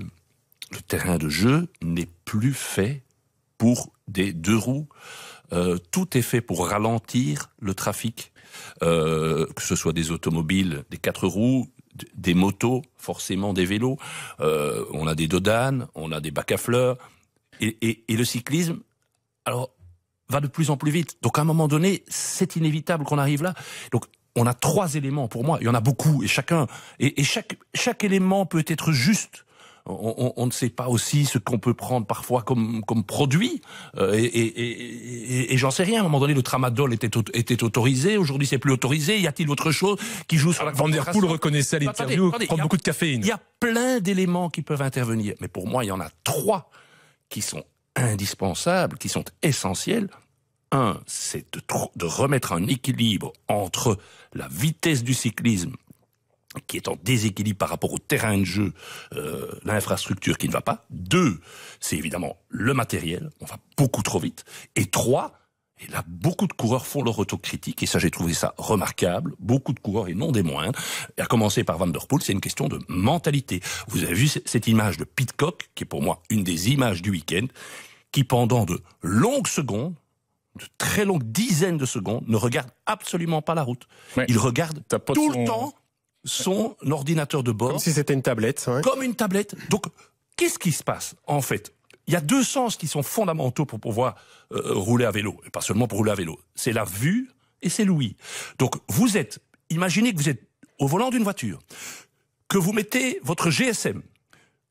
Le terrain de jeu n'est plus fait pour des deux roues. Euh, tout est fait pour ralentir le trafic, que ce soit des automobiles, des quatre roues, des motos, forcément des vélos, euh, on a des dodanes, on a des bacs à fleurs, et, le cyclisme, alors, va de plus en plus vite. Donc à un moment donné, c'est inévitable qu'on arrive là. Donc on a trois éléments pour moi, il y en a beaucoup, et chacun, et, et chaque, chaque élément peut être juste on, ne sait pas aussi ce qu'on peut prendre parfois comme, comme produit. Euh, et, j'en sais rien. À un moment donné, le tramadol était, était autorisé. Aujourd'hui, c'est plus autorisé. Y a-t-il autre chose qui joue sur la Van Der Poel reconnaissait à l'interview prendre beaucoup de caféine. Il y a plein d'éléments qui peuvent intervenir. Mais pour moi, il y en a trois qui sont indispensables, qui sont essentiels. Un, c'est de, de remettre un équilibre entre la vitesse du cyclisme qui est en déséquilibre par rapport au terrain de jeu, euh, l'infrastructure qui ne va pas. Deux, c'est évidemment le matériel, on va beaucoup trop vite. Et trois, et là, beaucoup de coureurs font leur autocritique, et ça, j'ai trouvé ça remarquable. Beaucoup de coureurs, et non des moindres, à commencer par Van Der Poel, c'est une question de mentalité. Vous avez vu cette image de Pitcock, qui est pour moi une des images du week-end, qui pendant de longues secondes, de très longues dizaines de secondes, ne regarde absolument pas la route. Il regarde tout le temps son ordinateur de bord. Comme si c'était une tablette. Comme une tablette. Donc, qu'est-ce qui se passe En fait, il y a deux sens qui sont fondamentaux pour pouvoir euh, rouler à vélo, et pas seulement pour rouler à vélo. C'est la vue et c'est l'ouïe. Donc, vous êtes, imaginez que vous êtes au volant d'une voiture, que vous mettez votre GSM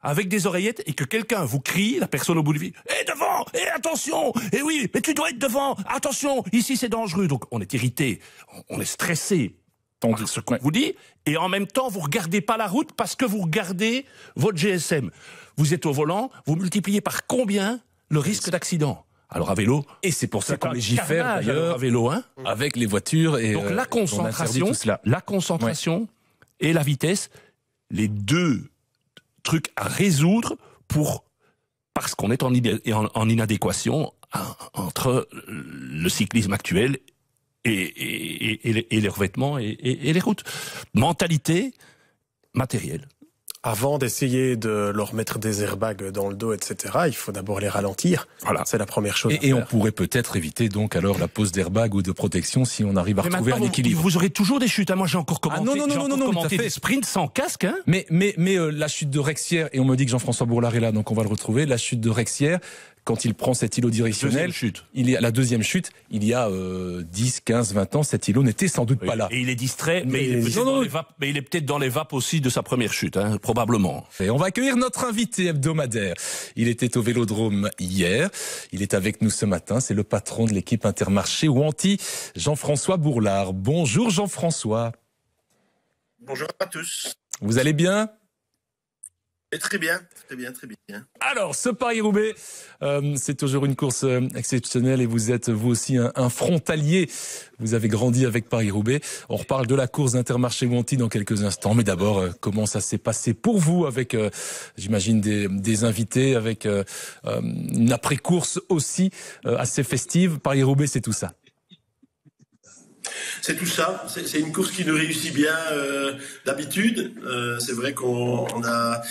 avec des oreillettes et que quelqu'un vous crie, la personne au bout du fil, eh devant, eh attention, eh oui, mais tu dois être devant, attention, ici c'est dangereux. Donc on est irrité, on est stressé par ce qu'on vous dit, et en même temps vous regardez pas la route parce que vous regardez votre GSM. Vous êtes au volant, vous multipliez par combien le risque d'accident? Alors à vélo. Et c'est pour ça qu'on légifère d'ailleurs à vélo, hein. Avec les voitures et donc la euh, concentration, la concentration et la vitesse, les deux trucs à résoudre pour parce qu'on est en, en, inadéquation hein, entre le cyclisme actuel et, et, et, et les revêtements et, les routes. Mentalité matérielle avant d'essayer de leur mettre des airbags dans le dos, etc., il faut d'abord les ralentir. Voilà. C'est la première chose. Et, on pourrait peut-être éviter donc alors la pose d'airbag ou de protection si on arrive à retrouver un équilibre. Vous aurez toujours des chutes. Hein. Moi, j'ai encore commenté, ah non, non, non, non, non, commenté des sprints sans casque. Hein. Mais mais mais euh, la chute de Rexière et on me dit que Jean-François Bourlard est là, donc on va le retrouver. La chute de Rexière, quand il prend cet îlot directionnel, chute. il y a la deuxième chute, il y a euh, 10, 15, 20 ans, cet îlot n'était sans doute pas là. Et il est distrait, mais, il, est peut-être dans les vapes aussi de sa première chute, hein, probablement. Et on va accueillir notre invité hebdomadaire. Il était au Vélodrome hier, il est avec nous ce matin, c'est le patron de l'équipe Intermarché Wanty, Jean-François Bourlard. Bonjour Jean-François. Bonjour à tous. Vous allez bien? Très bien, très bien, très bien. Alors, ce Paris-Roubaix, euh, c'est toujours une course euh, exceptionnelle et vous êtes vous aussi un, frontalier. Vous avez grandi avec Paris-Roubaix. On reparle de la course d'Intermarché Monti dans quelques instants. Mais d'abord, euh, comment ça s'est passé pour vous avec, j'imagine, des, des, invités, avec une après-course aussi assez festive. Paris-Roubaix, c'est tout ça c'est tout ça. C'est une course qui nous réussit bien euh, d'habitude. Euh, c'est vrai qu'on a,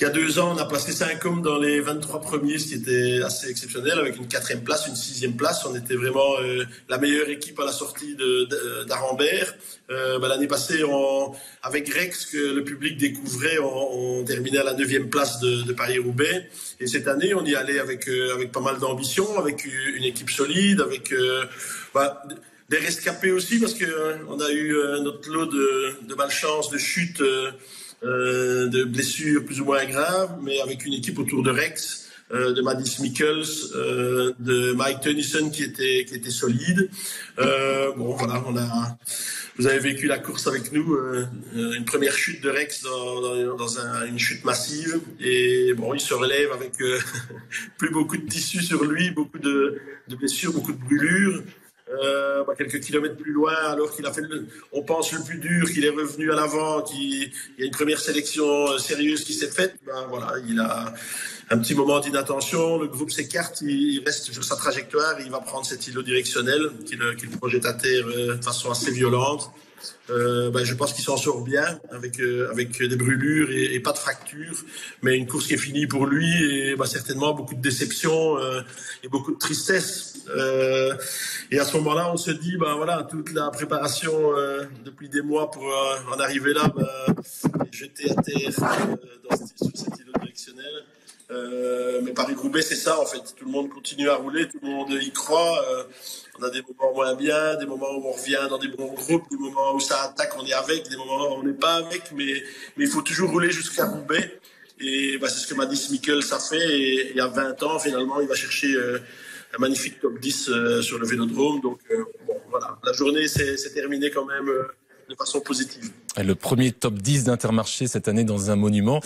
il y a deux ans, on a placé cinq hommes dans les 23 premiers, ce qui était assez exceptionnel, avec une quatrième place, une sixième place. On était vraiment euh, la meilleure équipe à la sortie d'Arambert. Bah, l'année passée, on, avec Rex, que le public découvrait, on, terminait à la neuvième place de, Paris-Roubaix. Et cette année, on y allait avec, avec pas mal d'ambition, avec une équipe solide, avec... Bah, des rescapés aussi parce que euh, on a eu euh, notre lot de, de malchance, de chutes, euh, de blessures plus ou moins graves, mais avec une équipe autour de Rex. de Madis Mikkels, de Mike Tennyson qui était qui était solide. bon voilà, on a vous avez vécu la course avec nous, une première chute de Rex dans, dans, dans un, une chute massive et bon il se relève avec plus beaucoup de tissu sur lui, beaucoup de, de blessures, beaucoup de brûlures. Euh, bah, quelques kilomètres plus loin, alors qu'il a fait, le, on pense le plus dur, qu'il est revenu à l'avant, qu'il y a une première sélection euh, sérieuse qui s'est faite. Ben, voilà, il a un petit moment d'inattention. Le groupe s'écarte, il reste sur sa trajectoire, il va prendre cet îlot directionnel qu'il projette à terre euh, de façon assez violente. Euh, ben, je pense qu'il s'en sort bien avec euh, avec des brûlures et, pas de fractures, mais une course qui est finie pour lui et ben, certainement beaucoup de déception euh, et beaucoup de tristesse. Et à ce moment-là, on se dit ben voilà toute la préparation depuis des mois pour en arriver là, ben, jeter à terre dans sur cet îlot directionnel. Euh, mais Paris-Roubaix, c'est ça en fait. Tout le monde continue à rouler, tout le monde y croit. Euh, on a des moments moins bien, des moments où on revient dans des bons groupes, des moments où ça attaque, on est avec, des moments où on n'est pas avec, mais, il faut toujours rouler jusqu'à Roubaix. Et bah, c'est ce que Madis Mikkel ça fait. Et il y a 20 ans, finalement, il va chercher euh, un magnifique top 10 euh, sur le Vélodrome. Donc bon, voilà, la journée s'est terminée quand même de façon positive. Le premier top 10 d'Intermarché cette année dans un monument.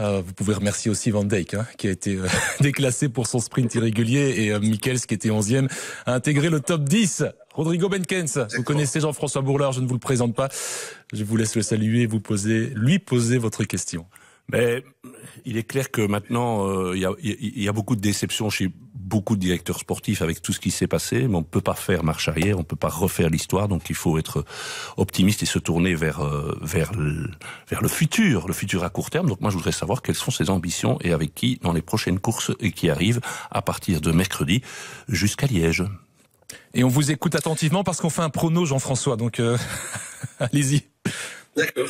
Euh, vous pouvez remercier aussi Van Dijk, hein, qui a été euh, déclassé pour son sprint irrégulier, et euh, Mikkels, qui était 11e, a intégré le top 10. Rodrigo Benkens, vous connaissez Jean-François Bourlard, je ne vous le présente pas. Je vous laisse le saluer et vous poser, lui poser votre question. Mais il est clair que maintenant, euh, il y, a, y, a, beaucoup de déceptions chez beaucoup de directeurs sportifs avec tout ce qui s'est passé, mais on peut pas faire marche arrière, on peut pas refaire l'histoire, donc il faut être optimiste et se tourner vers euh, vers le, vers le futur, le futur à court terme. Donc moi, je voudrais savoir quelles sont ses ambitions et avec qui dans les prochaines courses et qui arrivent à partir de mercredi jusqu'à Liège. Et on vous écoute attentivement parce qu'on fait un prono, Jean-François. Donc euh, allez-y. D'accord.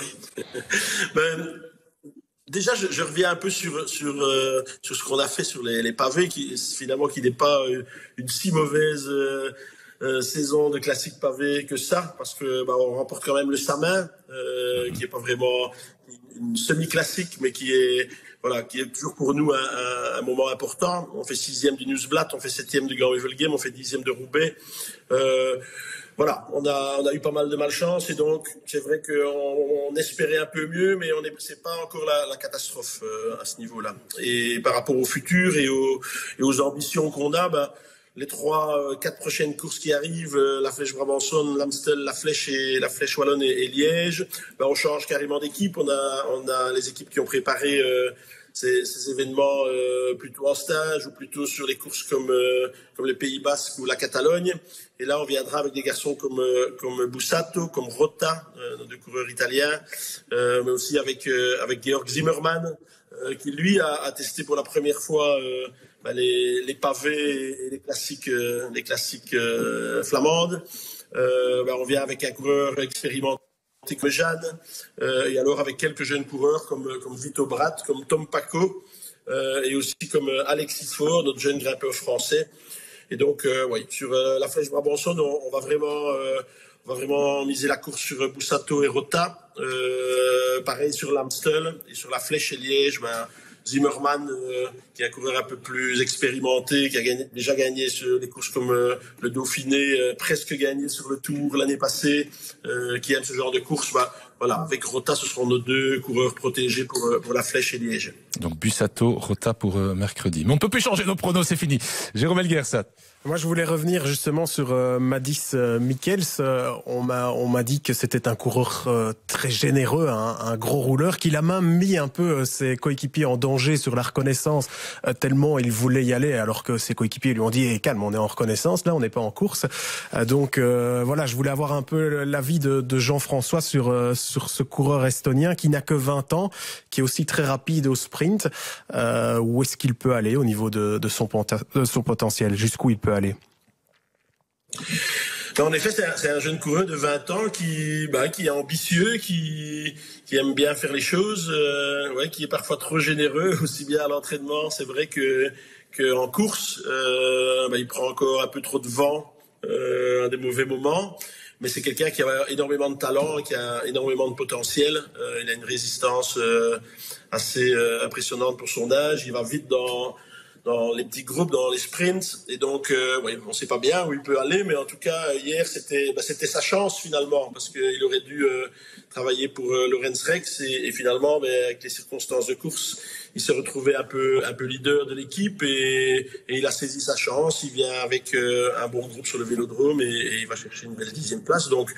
ben, Déjà, je, je, reviens un peu sur sur euh, sur ce qu'on a fait sur les, les, pavés, qui finalement qui n'est pas euh, une si mauvaise euh, saison de classique pavé que ça, parce que bah, on remporte quand même le Samin, qui est pas vraiment une semi-classique, mais qui est voilà, qui est toujours pour nous un, un, moment important. On fait sixième du Newsblatt, on fait septième du Grand Game, on fait dixième de Roubaix. Euh, voilà, on a, on a eu pas mal de malchance et donc c'est vrai qu'on on espérait un peu mieux, mais on est, c'est pas encore la, la catastrophe euh, à ce niveau-là. Et par rapport au futur et aux, et aux ambitions qu'on a, ben, les trois, euh, quatre prochaines courses qui arrivent, euh, la Flèche Brabançon, l'Amstel, la Flèche et la Flèche Wallonne et, Liège, ben on change carrément d'équipe. On a, on a les équipes qui ont préparé euh, ces, ces, événements euh, plutôt en stage ou plutôt sur les courses comme comme les Pays Basques ou la Catalogne. Et là, on viendra avec des garçons comme comme Bussato, comme Rota, nos deux coureurs italiens, mais aussi avec avec Georg Zimmermann, qui lui a, a, testé pour la première fois bah, les, les, pavés et les classiques, euh, les classiques euh, flamandes. Euh, bah, on vient avec un coureur expérimenté comme Jeanne, et alors avec quelques jeunes coureurs comme, comme Vito Bratt, comme Tom Paco, et aussi comme Alexis Faure, notre jeune grimpeur français. Et donc, oui, sur la flèche Brabançon, on, on, va vraiment, on va vraiment miser la course sur Bussato et Rota. pareil sur l'Amstel et sur la flèche et Liège. Ben, Zimmerman, euh, qui est un coureur un peu plus expérimenté, qui a gagné, déjà gagné sur des courses comme euh, le Dauphiné, euh, presque gagné sur le Tour l'année passée, qui aime ce genre de course. Bah, voilà, avec Rota, ce seront nos deux coureurs protégés pour, pour la Flèche et Liège. Donc Bussato, Rota pour mercredi. Mais on peut plus changer nos pronos, c'est fini. Jérôme Elgersat. Moi, je voulais revenir justement sur euh, Madis euh, Mikkels. Euh, on m'a on m'a dit que c'était un coureur euh, très généreux, un, un, gros rouleur, qu'il a même mis un peu ses coéquipiers en danger sur la reconnaissance tellement il voulait y aller, alors que ses coéquipiers lui ont dit eh, calme, on est en reconnaissance, là, on n'est pas en course. donc voilà, je voulais avoir un peu l'avis de, Jean-François sur sur ce coureur estonien qui n'a que 20 ans, qui est aussi très rapide au sprint. où est-ce qu'il peut aller au niveau de, de son, de son potentiel? Jusqu'où il peut en effet, c'est un, jeune coureur de 20 ans qui, bah, qui est ambitieux, qui, aime bien faire les choses, euh, qui est parfois trop généreux, aussi bien à l'entraînement. C'est vrai que qu'en course, euh, bah, il prend encore un peu trop de vent euh, à des mauvais moments. Mais c'est quelqu'un qui a énormément de talent, qui a énormément de potentiel. Euh, il a une résistance assez impressionnante pour son âge. Il va vite dans dans les petits groupes, dans les sprints. Et donc, euh, on ne sait pas bien où il peut aller, mais en tout cas, hier, c'était bah, sa chance finalement, parce qu'il aurait dû euh, travailler pour euh, Lorenz Rex, et, finalement, mais avec les circonstances de course, il s'est retrouvé un peu un peu leader de l'équipe et, il a saisi sa chance. Il vient avec euh, un bon groupe sur le Vélodrome et, et, il va chercher une belle dixième place. Donc,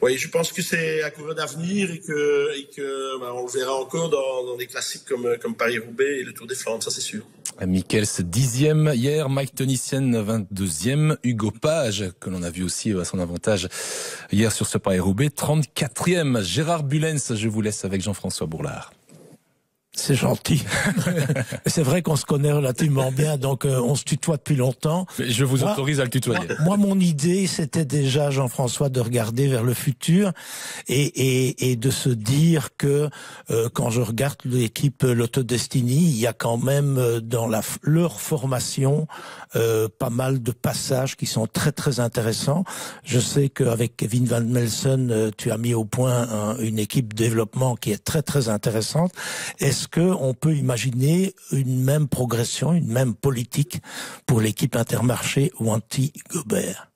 oui, je pense que c'est un coureur d'avenir et que et que bah, on le verra encore dans, des classiques comme comme Paris Roubaix et le Tour des Flandres, ça c'est sûr. Michaels dixième hier, Mike Tonicienne 22e, Hugo Page que l'on a vu aussi à son avantage hier sur ce Paris Roubaix 34e, Gérard Bulens. Je vous laisse avec Jean-François Bourlard. C'est gentil. c'est vrai qu'on se connaît relativement bien, donc euh, on se tutoie depuis longtemps. je vous autorise à le tutoyer. Moi, mon idée, c'était déjà, Jean-François, de regarder vers le futur et, et, et de se dire que euh, quand je regarde l'équipe Lotto Destiny, il y a quand même euh, dans la, leur formation pas mal de passages qui sont très très intéressants. Je sais qu'avec Kevin Van Melsen, tu as mis au point une équipe développement qui est très très intéressante. Est-ce est-ce qu'on peut imaginer une même progression, une même politique pour l'équipe Intermarché ou anti-Gobert?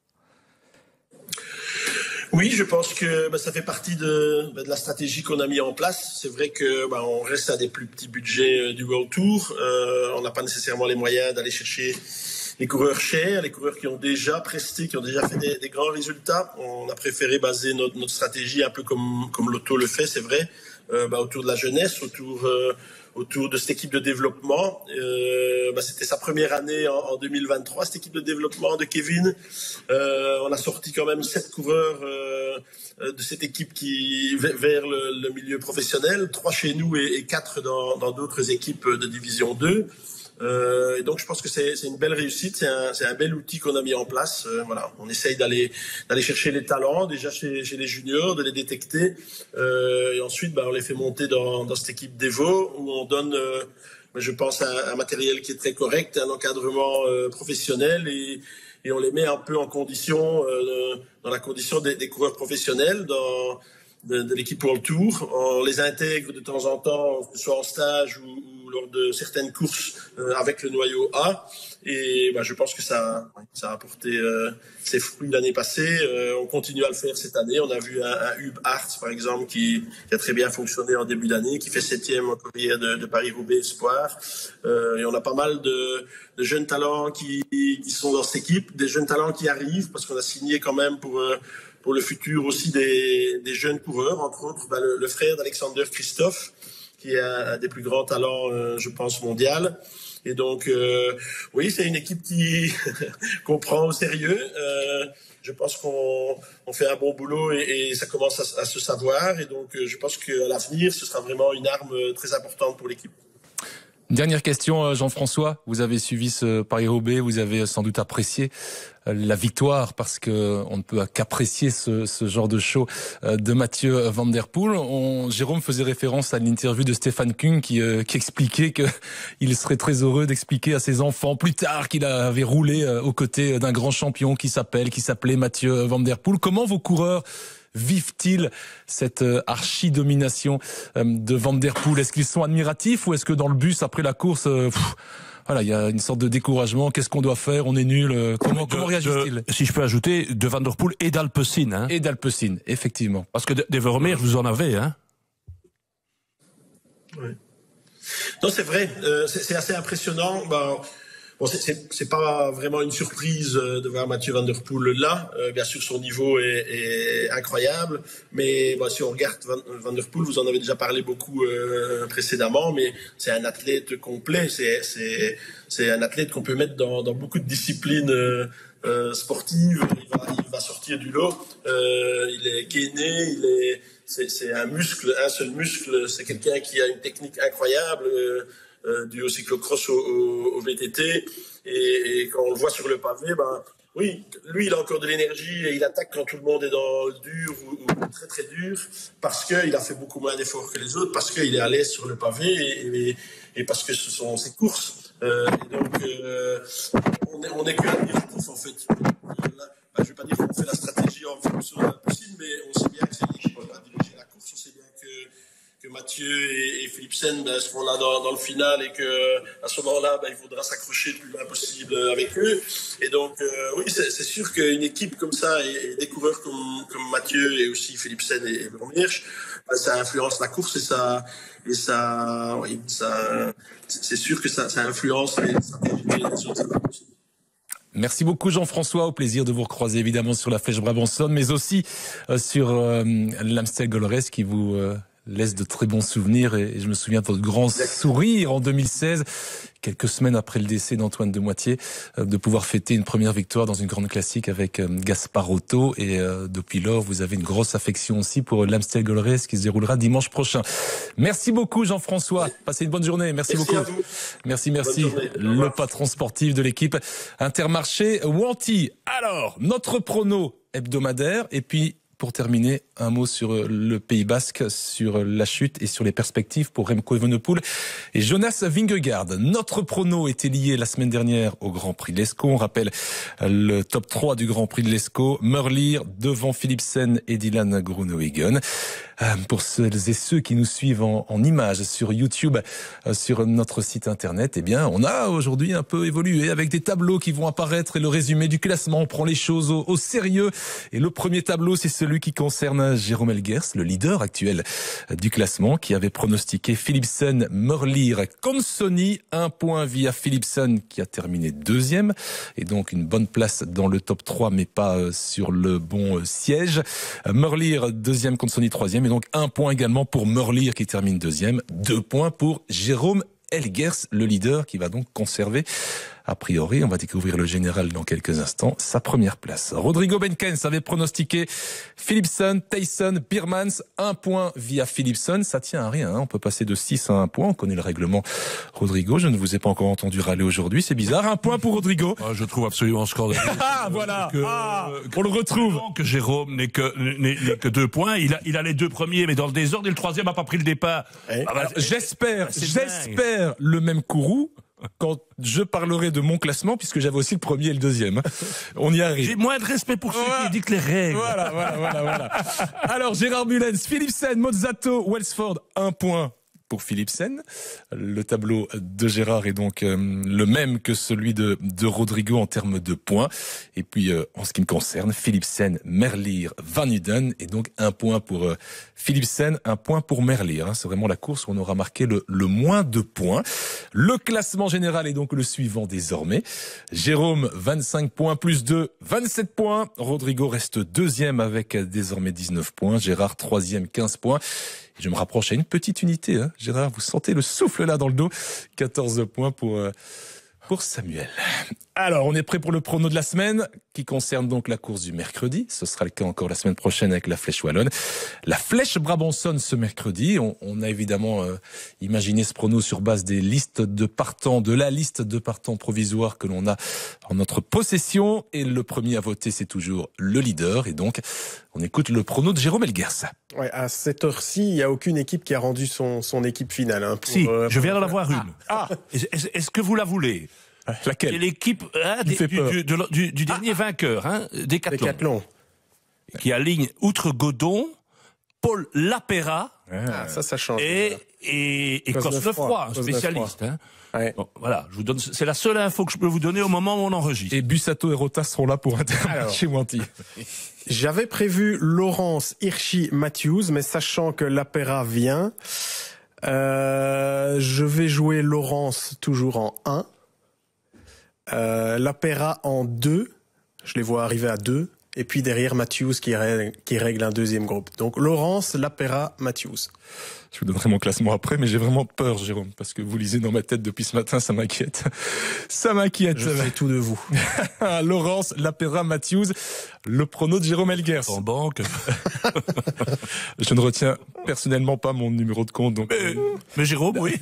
Oui, je pense que bah, ça fait partie de, bah, de la stratégie qu'on a mis en place. C'est vrai que bah, on reste à des plus petits budgets euh, du World Tour. Euh, on n'a pas nécessairement les moyens d'aller chercher les coureurs chers, les coureurs qui ont déjà presté, qui ont déjà fait des, grands résultats. On a préféré baser notre, notre stratégie un peu comme, comme l'auto le fait, c'est vrai, euh, bah, autour de la jeunesse, autour euh, autour de cette équipe de développement. Euh, bah, c'était sa première année en, en, 2023, cette équipe de développement de Kevin. Euh, on a sorti quand même sept coureurs euh, de cette équipe qui vers le, le, milieu professionnel, trois chez nous et, et quatre dans d'autres équipes de division 2. Euh, et donc, je pense que c'est une belle réussite, c'est un, un, bel outil qu'on a mis en place. Euh, voilà, on essaye d'aller d'aller chercher les talents déjà chez, chez, les juniors, de les détecter, euh, et ensuite, bah, on les fait monter dans, dans cette équipe d'Evo où on donne, euh, je pense, un, un, matériel qui est très correct, un encadrement euh, professionnel et et on les met un peu en condition, dans la condition des, des coureurs professionnels, dans de, de l'équipe World Tour. On les intègre de temps en temps, que ce soit en stage ou de certaines courses euh, avec le noyau A. Et bah, je pense que ça, ça a apporté euh, ses fruits l'année passée. Euh, on continue à le faire cette année. On a vu un, un Hub Hart, par exemple, qui, a très bien fonctionné en début d'année, qui fait septième en courrier de, Paris-Roubaix Espoir. et on a pas mal de, jeunes talents qui, sont dans cette équipe, des jeunes talents qui arrivent, parce qu'on a signé quand même pour pour le futur aussi des, des jeunes coureurs, entre autres bah, le, le, frère d'Alexander Christophe, qui est un, des plus grands talents, euh, je pense, mondial. Et donc, euh, oui, c'est une équipe qui qu'on prend au sérieux. Euh, je pense qu'on on fait un bon boulot et, et ça commence à, à, se savoir. Et donc, je pense qu'à l'avenir, ce sera vraiment une arme très importante pour l'équipe. Dernière question, euh, Jean-François. Vous avez suivi ce Paris-Roubaix, vous avez sans doute apprécié euh, la victoire parce que on ne peut qu'apprécier ce, ce, genre de show euh, de Mathieu Van Der Poel. Jérôme faisait référence à l'interview de Stéphane Kuhn qui, qui expliquait que il serait très heureux d'expliquer à ses enfants plus tard qu'il avait roulé aux côtés d'un grand champion qui s'appelle, qui s'appelait Mathieu Van Der Poel. Comment vos coureurs vivent-ils cette euh, archi-domination euh, de Van Der Poel? Est-ce qu'ils sont admiratifs ou est-ce que dans le bus après la course, euh, voilà, il y a une sorte de découragement? Qu'est-ce qu'on doit faire? On est nul. Comment, comment réagissent-ils? Si je peux ajouter, de Van Der Poel et d'Alpecin. Hein. Et d'Alpecin, effectivement. Parce que des Vermeer, vous en avez, hein Oui. Non, c'est vrai. Euh, c'est assez impressionnant. Ben, Bon, c'est pas vraiment une surprise euh, de voir Mathieu Van Der Poel là. Euh, bien sûr, son niveau est, est incroyable, mais bon, si on regarde Van, Der Poel, vous en avez déjà parlé beaucoup euh, précédemment, mais c'est un athlète complet. C'est un athlète qu'on peut mettre dans, dans, beaucoup de disciplines euh, sportives. Il va, il va, sortir du lot. Euh, il est gainé, il est c'est un muscle, un seul muscle. C'est quelqu'un qui a une technique incroyable euh, dû au cyclocross au, VTT. Et, quand on le voit sur le pavé, ben, oui, lui, il a encore de l'énergie et il attaque quand tout le monde est dans le dur ou, ou très très dur, parce qu'il a fait beaucoup moins d'efforts que les autres, parce qu'il est à l'aise sur le pavé et, parce que ce sont ses courses. Euh, et donc, euh, on est, on est que admiratif en fait. Euh, ben, je ne vais pas dire qu'on fait la stratégie en fonction de la possible, mais on sait bien que c'est l'équipe qui va diriger la course, on sait bien que que Mathieu et, et Philipsen ben, seront là dans, le final et que à ce moment-là, ben, il faudra s'accrocher le plus loin possible avec eux. Et donc, euh, oui, c'est sûr qu'une équipe comme ça et, des coureurs comme, Mathieu et aussi Philipsen et, et Bromwierch, ben, ça influence la course et ça, et ça, oui, c'est sûr que ça, influence les stratégies pas possible. Merci beaucoup Jean-François, au plaisir de vous recroiser évidemment sur la Flèche Brabançonne, mais aussi euh, sur euh, l'Amstel Golores qui vous euh, laisse de très bons souvenirs et je me souviens de votre grand sourire en 2016 quelques semaines après le décès d'Antoine de Moitié, euh, de pouvoir fêter une première victoire dans une grande classique avec euh, Gaspar Otto. Et euh, depuis lors, vous avez une grosse affection aussi pour l'Amstel Gold qui se déroulera dimanche prochain. Merci beaucoup Jean-François. Passez une bonne journée. Merci, merci beaucoup. Merci, merci. Le patron sportif de l'équipe Intermarché Wanty. Alors, notre prono hebdomadaire et puis pour terminer, un mot sur euh, le Pays Basque, sur la chute et sur les perspectives pour Remco Evenepoel et Jonas Vingegaard. Notre prono était lié la semaine dernière au Grand Prix de l'Escaut. On rappelle euh, le top 3 du Grand Prix de l'Escaut. Merlier devant Philipsen et Dylan Groenewegen. Euh, pour celles et ceux qui nous suivent en, en images sur YouTube, sur notre site internet, eh bien, on a aujourd'hui un peu évolué avec des tableaux qui vont apparaître et le résumé du classement. On prend les choses au, au sérieux. Et le premier tableau, c'est celui qui concerne Jérôme Elgers, le leader actuel du classement, qui avait pronostiqué Philipsen, Merlier, Consoni, un point via Philipsen qui a terminé deuxième et donc une bonne place dans le top 3 mais pas euh, sur le bon euh, siège. Merlier deuxième, Consoni troisième et donc un point également pour Merlier qui termine deuxième, deux points pour Jérôme Elgers, le leader qui va donc conserver a priori, on va découvrir le général dans quelques instants, sa première place. Rodrigo Benkens avait pronostiqué Philipson, Tyson, Birmans, un point via Philipson. Ça tient à rien, hein. on peut passer de 6 à un point, on connaît le règlement. Rodrigo, je ne vous ai pas encore entendu râler aujourd'hui, c'est bizarre. Un point pour Rodrigo. Ah, je trouve absolument scandaleux. ah, voilà, que, ah, on le retrouve. Que Jérôme n'est que, n'est que deux points. Il a, il a les deux premiers, mais dans le désordre, et le troisième n'a pas pris le départ. Eh, ah, bah, j'espère, j'espère le même courroux quand je parlerai de mon classement, puisque j'avais aussi le premier et le deuxième. On y arrive. J'ai moins de respect pour ceux qui dictent les règles. Voilà, voilà, voilà, voilà. Alors, Gérard Mullens, Philipsen, Mozzato, Wellsford, un point pour Philipsen. Le tableau de Gérard est donc euh, le même que celui de, de Rodrigo en termes de points. Et puis, euh, en ce qui me concerne, Philipsen, Merlier, Van Uden. Et donc, un point pour euh, Philipsen, un point pour Merlier. Hein. C'est vraiment la course où on aura marqué le, moins de points. Le classement général est donc le suivant désormais. Jérôme, 25 points plus 2, 27 points. Rodrigo reste deuxième avec désormais 19 points. Gérard, troisième, 15 points. Je me rapproche à une petite unité. Hein. Gérard, vous sentez le souffle là dans le dos. 14 points pour, euh, pour Samuel. Alors, on est prêt pour le prono de la semaine, qui concerne donc la course du mercredi. Ce sera le cas encore la semaine prochaine avec la Flèche Wallonne. La Flèche Brabançonne ce mercredi. On, a évidemment euh, imaginé ce prono sur base des listes de partants, de la liste de partants provisoires que l'on a en notre possession. Et le premier à voter, c'est toujours le leader. Et donc, on écoute le prono de Jérôme Elgers. Ouais, à cette heure-ci, il n'y a aucune équipe qui a rendu son, son équipe finale. Hein, si, euh, je viens d'en avoir une. Ah, Est-ce que vous la voulez? Laquelle C'est l'équipe hein, du, du, dernier ah. vainqueur, hein, Décathlon. Qui aligne outre Godon, Paul Lapera. Ah, ça, ça change. Et, et, et Cosnefroy, un spécialiste. Hein. Ouais. Bon, voilà, je vous donne, c'est la seule info que je peux vous donner au moment où on enregistre. Et Bussato et Rota seront là pour intervenir Wanty. J'avais prévu Laurence Hirschi Matthews, mais sachant que l'Apéra vient, euh, je vais jouer Laurence toujours en 1. Euh, L'Apéra en 2. Je les vois arriver à 2. Et puis derrière Matthews qui règle, qui règle un deuxième groupe. Donc Laurence, Lapera, Matthews. Je vous donnerai mon classement après, mais j'ai vraiment peur, Jérôme, parce que vous lisez dans ma tête depuis ce matin, ça m'inquiète. Ça m'inquiète. Je sais tout de vous. Laurence, Lapera, Matthews, le prono de Jérôme Elgers. En banque. je ne retiens personnellement pas mon numéro de compte, donc. Mais, Jérôme, oui.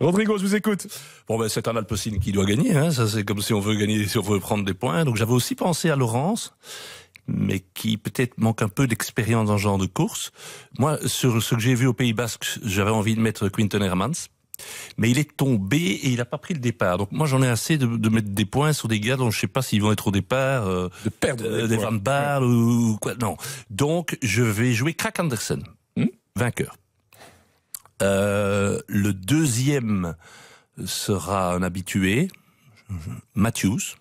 Rodrigo, je vous écoute. Bon, ben, c'est un Alpecin qui doit gagner, hein. Ça, c'est comme si on veut gagner, si on veut prendre des points. Donc, j'avais aussi pensé à Laurence mais qui peut-être manque un peu d'expérience dans ce genre de course. Moi, sur ce que j'ai vu au Pays Basque, j'avais envie de mettre Quinton Hermans. Mais il est tombé et il n'a pas pris le départ. Donc moi j'en ai assez de, mettre des points sur des gars dont je sais pas s'ils vont être au départ, euh, de perdre euh, des, Van Baal ou quoi. Non. Donc je vais jouer Crack Anderson, hmm? vainqueur. Euh, le deuxième sera un habitué, Matthews.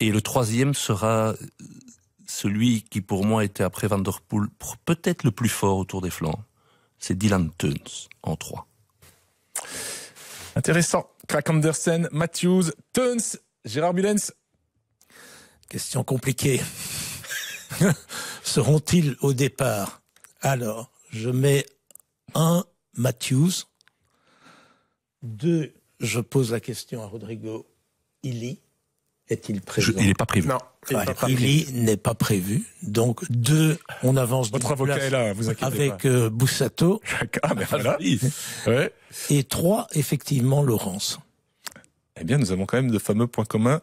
Et le troisième sera celui qui pour moi était après Van Der Poel peut-être le plus fort autour des flancs. C'est Dylan Tuns en trois. Intéressant. Crack Andersen, Matthews, Tuns, Gérard Mullens. Question compliquée. Seront-ils au départ? Alors, je mets un Matthews. Deux, je pose la question à Rodrigo Illy est-il prévu Il n'est pas prévu. Non, il n'est pas prévu. Donc deux, on avance. Votre avocat est là, vous inquiétez avec pas. Euh, Boussato. ah, mais voilà. ouais. Et trois, effectivement, Laurence. Eh bien, nous avons quand même de fameux points communs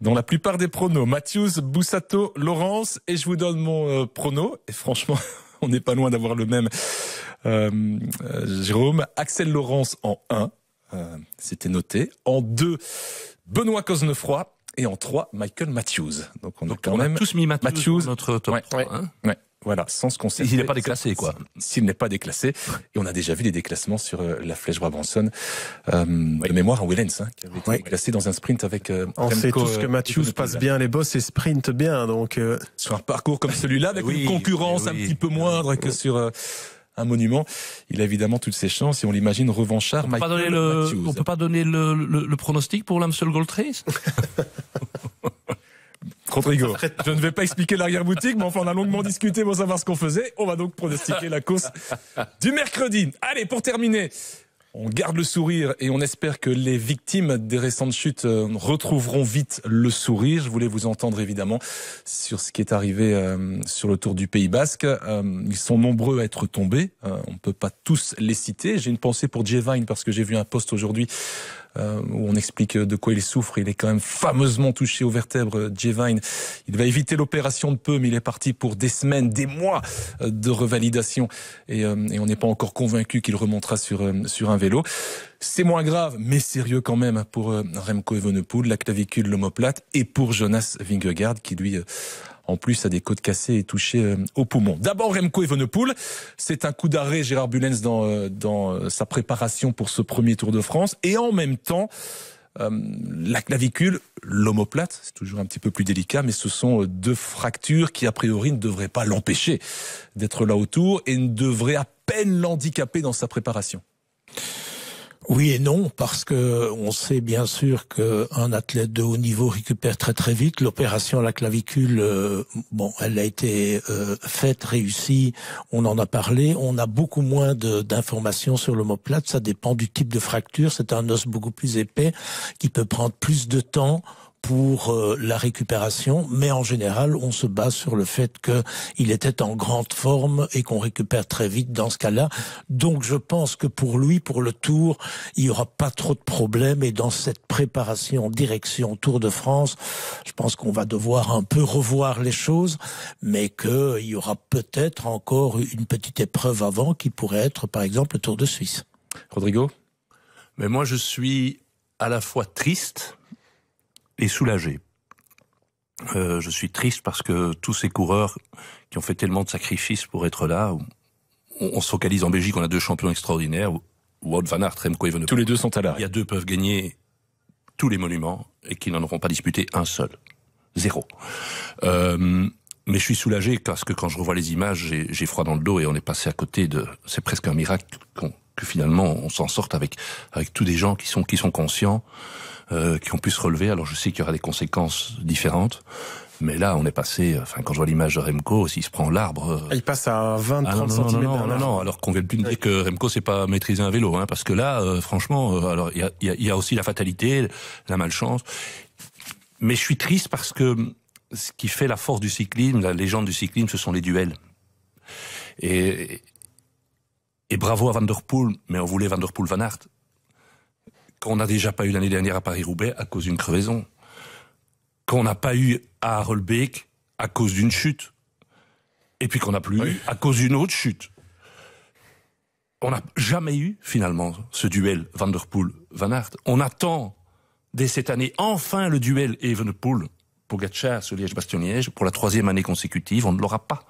dans la plupart des pronos. Matthews, Boussato, Laurence, et je vous donne mon euh, prono. Et franchement, on n'est pas loin d'avoir le même. Euh, euh Jérôme, Axel Laurence en 1, euh, c'était noté. En 2, Benoît Cosnefroy et en 3, Michael Matthews. Donc on a quand même tous mis Matthews, dans notre top ouais, 3. Hein ouais, voilà, sans se concerter. S'il n'est pas déclassé, quoi. S'il n'est pas déclassé. Et on a déjà vu des déclassements sur euh, la flèche Brabanson, euh, de mémoire en Willens, hein, qui avait été déclassé dans un sprint avec euh, On sait tous que euh, Matthews passe bien les bosses et sprint bien, donc... Euh... Sur un parcours comme celui-là, avec une concurrence un petit peu moindre que sur un monument. Il a évidemment toutes ses chances et on l'imagine revanchard. On peut pas donner le, on peut pas donner le, le, pronostic pour l'Amstel Gold Race Rodrigo, je ne vais pas expliquer l'arrière-boutique, mais enfin on a longuement discuté pour savoir ce qu'on faisait. On va donc pronostiquer la course du mercredi. Allez, pour terminer, on garde le sourire et on espère que les victimes des récentes chutes euh, retrouveront vite le sourire. Je voulais vous entendre évidemment sur ce qui est arrivé euh, sur le tour du Pays Basque. Euh, ils sont nombreux à être tombés. on ne peut pas tous les citer. J'ai une pensée pour Jevine parce que j'ai vu un post aujourd'hui où on explique de quoi il souffre. Il est quand même fameusement touché aux vertèbres, Jevine. Il va éviter l'opération de peu, mais il est parti pour des semaines, des mois de revalidation. Et, et on n'est pas encore convaincu qu'il remontera sur, sur un C'est moins grave, mais sérieux quand même pour Remco Evenepoel, la clavicule, l'omoplate, et pour Jonas Vingegaard qui lui en plus a des côtes cassées et touché au poumon. D'abord Remco Evenepoel, c'est un coup d'arrêt Gérard Bulens dans, sa préparation pour ce premier Tour de France, et en même temps euh, la clavicule, l'omoplate, c'est toujours un petit peu plus délicat, mais ce sont euh, deux fractures qui, a priori, ne devraient pas l'empêcher d'être là autour et ne devraient à peine l'handicaper dans sa préparation. Oui et non, parce que on sait bien sûr qu'un athlète de haut niveau récupère très très vite. L'opération à la clavicule, euh, bon, elle a été euh, faite, réussie, on en a parlé. On a beaucoup moins d'informations sur l'omoplate, ça dépend du type de fracture. C'est un os beaucoup plus épais qui peut prendre plus de temps pour euh, la récupération, mais en général, on se base sur le fait qu'il était en grande forme et qu'on récupère très vite dans ce cas-là. Donc, je pense que pour lui, pour le Tour, il y aura pas trop de problèmes. Et dans cette préparation direction Tour de France, je pense qu'on va devoir un peu revoir les choses, mais qu'il y aura peut-être encore une petite épreuve avant qui pourrait être, par exemple, le Tour de Suisse. Rodrigo? Mais moi, je suis à la fois triste et soulagé. Euh, je suis triste parce que tous ces coureurs qui ont fait tellement de sacrifices pour être là, on, se focalise en Belgique, on a deux champions extraordinaires, Wout van Aert, Remco Evenepoel. Tous les deux sont à l'arrêt. Il y a deux peuvent gagner tous les monuments et qui n'en auront pas disputé un seul. Zéro. Euh, mais je suis soulagé parce que quand je revois les images, j'ai froid dans le dos et on est passé à côté de... C'est presque un miracle que finalement on s'en sorte avec, avec tous des gens qui sont, qui sont conscients euh, qui ont pu se relever. Alors je sais qu'il y aura des conséquences différentes. Mais là, on est passé, enfin, quand je vois l'image de Remco, s'il se prend l'arbre... Euh, il passe à 20, 30 ah, non, cm. Non, non, non, alors qu'on vient plus me dire que Remco, c'est pas maîtriser un vélo, hein, parce que là, euh, franchement, alors, il y a, y, y a, aussi la fatalité, la malchance. Mais je suis triste parce que ce qui fait la force du cyclisme, la légende du cyclisme, ce sont les duels. Et, et bravo à Van Der Poel, mais on voulait Van Der Poel Van Aert qu'on n'a déjà pas eu l'année dernière à Paris-Roubaix à cause d'une crevaison, qu'on n'a pas eu à Harelbeek à cause d'une chute, et puis qu'on n'a plus eu à cause d'une autre chute. On n'a jamais eu, finalement, ce duel Van Der Poel-Van Aert. On attend, dès cette année, enfin le duel Evenepoel-Pogacar sur Liège-Bastogne-Liège. Pour la troisième année consécutive, on ne l'aura pas.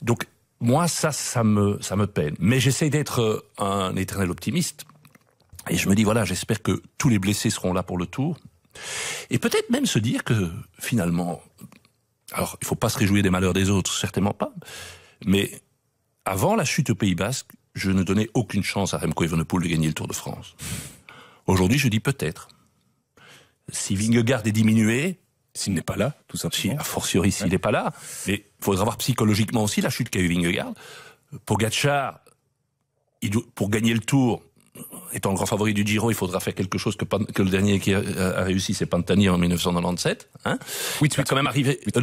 Donc, moi, ça, ça me, ça me peine. Mais j'essaie d'être euh, un éternel optimiste. Et je me dis, voilà, j'espère que tous les blessés seront là pour le tour. Et peut-être même se dire que, finalement, alors, il faut pas se réjouir des malheurs des autres, certainement pas. Mais, avant la chute au Pays Basque, je ne donnais aucune chance à Remco Evenepoel de gagner le Tour de France. Aujourd'hui, je dis peut-être. Si Vingegaard est diminué, s'il n'est pas là, tout simplement. Si, a fortiori s'il n'est pas là. Mais il faudra voir psychologiquement aussi la chute qu'a eu Vingegaard. Pogacar, il pour gagner le Tour, étant le grand favori du Giro, il faudra faire quelque chose que, que le dernier qui a, réussi, c'est Pantani en 1997. Hein oui, il va quand même arriver. Euh,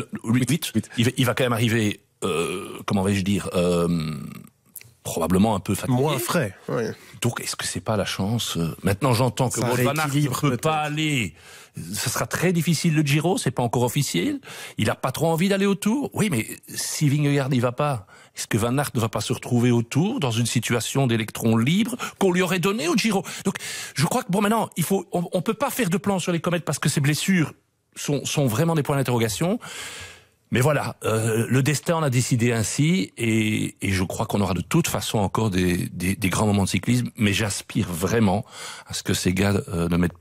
il, va, quand même arriver. Euh, comment vais-je dire euh, Probablement un peu fatigué. Moins frais. Oui. Donc, est-ce que c'est pas la chance euh, Maintenant, j'entends que Wout ne peut pas aller. Ce sera très difficile le Giro, c'est pas encore officiel. Il a pas trop envie d'aller au Tour. Oui, mais si Vingegaard n'y va pas, est-ce que Van Aert ne va pas se retrouver autour dans une situation d'électrons libres qu'on lui aurait donné au Giro? Donc, je crois que bon, maintenant, il faut, on, on peut pas faire de plan sur les comètes parce que ces blessures sont, sont vraiment des points d'interrogation. Mais voilà, euh, le destin en a décidé ainsi, et, et je crois qu'on aura de toute façon encore des, des, des, grands moments de cyclisme, mais j'aspire vraiment à ce que ces gars euh, ne mettent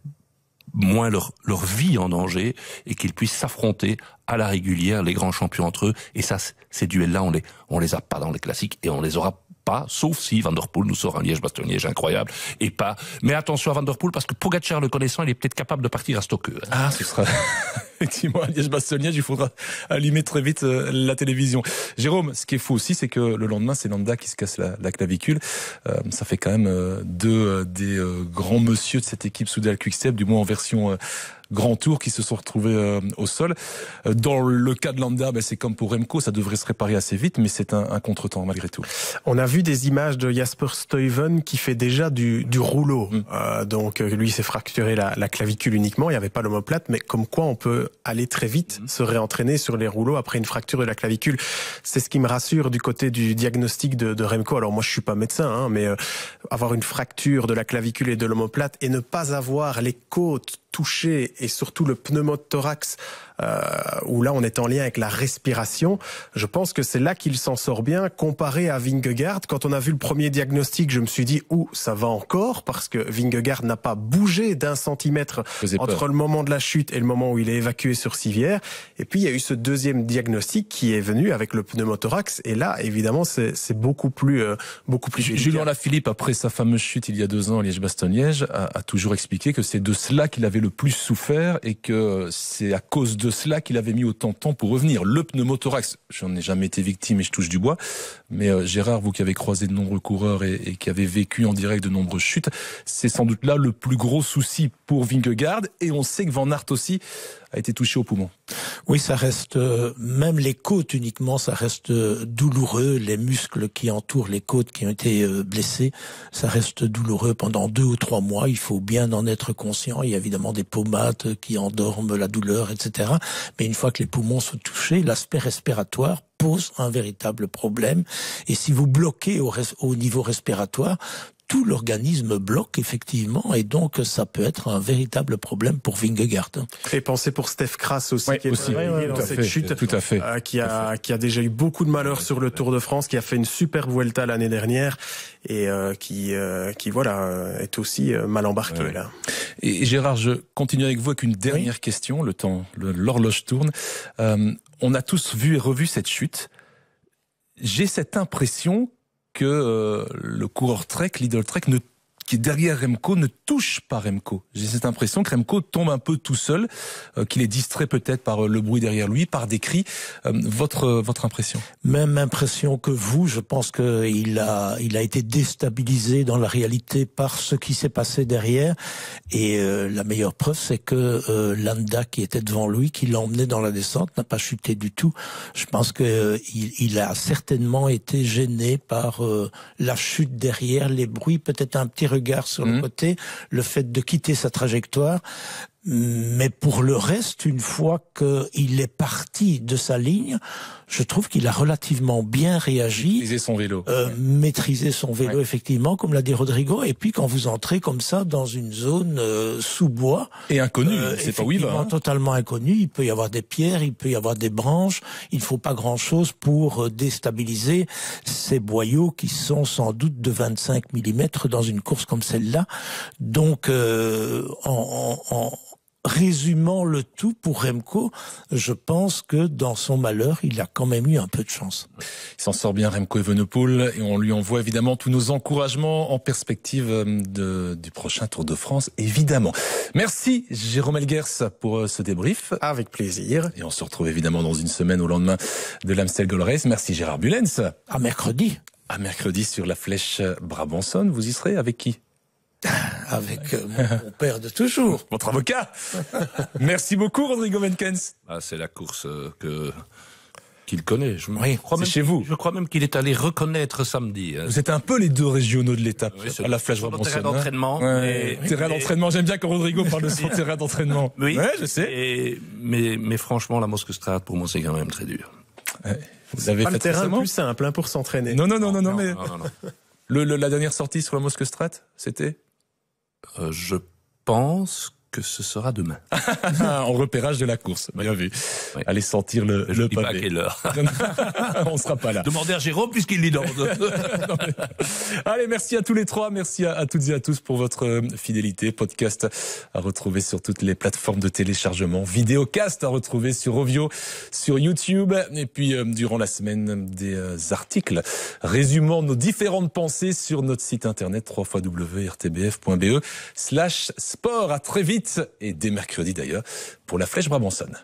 moins leur, leur vie en danger et qu'ils puissent s'affronter à la régulière, les grands champions entre eux. Et ça, ces duels-là, on les, on les a pas dans les classiques et on les aura pas, sauf si Van nous sort un Liège-Bastogne-Liège incroyable et pas. Mais attention à Van parce que Pogacar le connaissant, il est peut-être capable de partir à Stockeux. Hein. Ah, ce sera effectivement Liège-Bastogne-Liège, il faudra allumer très vite euh, la télévision. Jérôme, ce qui est fou aussi, c'est que le lendemain, c'est Landa qui se casse la, la clavicule. Euh, ça fait quand même euh, deux des grands monsieur de cette équipe Soudal Quickstep, du moins en version grands tours qui se sont retrouvés au sol. Dans le cas de Landa, ben, c'est comme pour Remco, ça devrait se réparer assez vite, mais c'est un, un contretemps malgré tout. On a vu des images de Jasper Stuyven qui fait déjà du, du rouleau. Mm. donc lui s'est fracturé la, la, clavicule uniquement, il n'y avait pas l'omoplate, mais comme quoi on peut aller très vite, mm. se réentraîner sur les rouleaux après une fracture de la clavicule. C'est ce qui me rassure du côté du diagnostic de, de Remco. Alors moi je suis pas médecin, hein, mais avoir une fracture de la clavicule et de l'omoplate et ne pas avoir les côtes touchées et surtout le pneumothorax où là on est en lien avec la respiration. Je pense que c'est là qu'il s'en sort bien comparé à Vingegaard. Quand on a vu le premier diagnostic, je me suis dit où ça va encore parce que Vingegaard n'a pas bougé d'un centimètre entre le moment de la chute et le moment où il est évacué sur civière. Et puis il y a eu ce deuxième diagnostic qui est venu avec le pneumothorax et là évidemment c'est beaucoup plus euh, beaucoup plus. Julien Lafilippe après sa fameuse chute il y a deux ans à Liège-Bastogne-Liège a, a toujours expliqué que c'est de cela qu'il avait le plus souffert et que c'est à cause de cela qu'il avait mis autant de temps pour revenir. Le pneumothorax, j'en ai jamais été victime et je touche du bois, mais euh, Gérard, vous qui avez croisé de nombreux coureurs et, qui avez vécu en direct de nombreuses chutes, c'est sans doute là le plus gros souci pour Vingegaard et on sait que Van Aert aussi a été touché au poumon. Oui, ça reste, euh, même les côtes uniquement, ça reste euh, douloureux. Les muscles qui entourent les côtes qui ont été blessés, ça reste douloureux pendant deux ou trois mois. Il faut bien en être conscient. Il y a évidemment des pommades qui endorment la douleur, etc. Mais une fois que les poumons sont touchés, l'aspect respiratoire pose un véritable problème. Et si vous bloquez au, au niveau respiratoire, tout l'organisme bloque effectivement et donc ça peut être un véritable problème pour Vingegaard. Et pensez pour Steph Kras aussi qui est aussi, dans cette chute, tout à fait, euh, qui a qui a déjà eu beaucoup de malheur sur le Tour de France, qui a fait une super Vuelta l'année dernière et euh, qui euh, qui voilà est aussi mal embarqué ouais. là. Et Gérard, je continue avec vous avec une dernière oui. question. Le temps, l'horloge tourne. on a tous vu et revu cette chute. J'ai cette impression que euh, le coureur Trek, Lidl Trek, ne qui est derrière Remco ne touche pas Remco. J'ai cette impression que Remco tombe un peu tout seul, euh, qu'il est distrait peut-être par euh, le bruit derrière lui, par des cris. Euh, votre votre impression? Même impression que vous. Je pense que il a il a été déstabilisé dans la réalité par ce qui s'est passé derrière. Et la meilleure preuve, c'est que Landa qui était devant lui, qui l'emmenait dans la descente, n'a pas chuté du tout. Je pense que il, il, a certainement été gêné par la chute derrière, les bruits, peut-être un petit regard sur mmh. le côté, le fait de quitter sa trajectoire. Mais pour le reste, une fois qu'il est parti de sa ligne, je trouve qu'il a relativement bien réagi. Maîtriser son vélo. Euh, maîtriser son vélo, ouais. effectivement, comme l'a dit Rodrigo. Et puis quand vous entrez comme ça dans une zone euh, sous bois. Et inconnue, euh, c'est pas où il va. Hein. totalement inconnu. Il peut y avoir des pierres, il peut y avoir des branches. Il faut pas grand chose pour euh, déstabiliser ces boyaux qui sont sans doute de 25 mm dans une course comme celle-là. Donc, euh, en, en, résumant le tout pour Remco, je pense que dans son malheur, il a quand même eu un peu de chance. Il s'en sort bien Remco Evenepoel et on lui envoie évidemment tous nos encouragements en perspective euh, de, du prochain Tour de France, évidemment. Merci Jérôme Elgers pour euh, ce débrief. Avec plaisir. Et on se retrouve évidemment dans une semaine au lendemain de l'Amstel Gold Race. Merci Gérard Bulens. À mercredi. À mercredi sur la flèche Brabanson. Vous y serez avec qui? avec euh, mon, père de toujours. Votre avocat. Merci beaucoup, Rodrigo Menkens. Ah, c'est la course euh, que qu'il connaît. Je oui, crois même chez vous. Je crois même qu'il est allé reconnaître samedi. Hein. Vous êtes un peu les deux régionaux de l'étape oui, à la flèche Brabanson. terrain d'entraînement. Ouais, mais, terrain d'entraînement. J'aime bien quand Rodrigo parle de son terrain d'entraînement. Oui, ouais, je sais. Et, mais, mais franchement, la Moskestraat, pour moi, c'est quand même très dur. Ouais. Vous avez pas fait le terrain plus simple hein, pour s'entraîner. Non, non, non, non, non, non mais non, non, le, le, la dernière sortie sur la Moskestraat, c'était euh, je pense que ce sera demain. en repérage de la course. Bien vu. Oui. Allez sentir le, je le dis pavé. Pas quelle heure. On sera pas là. Demandez à Jérôme puisqu'il lit dans. Allez, merci à tous les trois. Merci à, à, toutes et à tous pour votre euh, fidélité. Podcast à retrouver sur toutes les plateformes de téléchargement. Vidéocast à retrouver sur Ovio, sur YouTube. Et puis, euh, durant la semaine, des euh, articles résumant nos différentes pensées sur notre site internet www.rtbf.be slash sport. À très vite et dès mercredi d'ailleurs, pour la Flèche Brabançonne.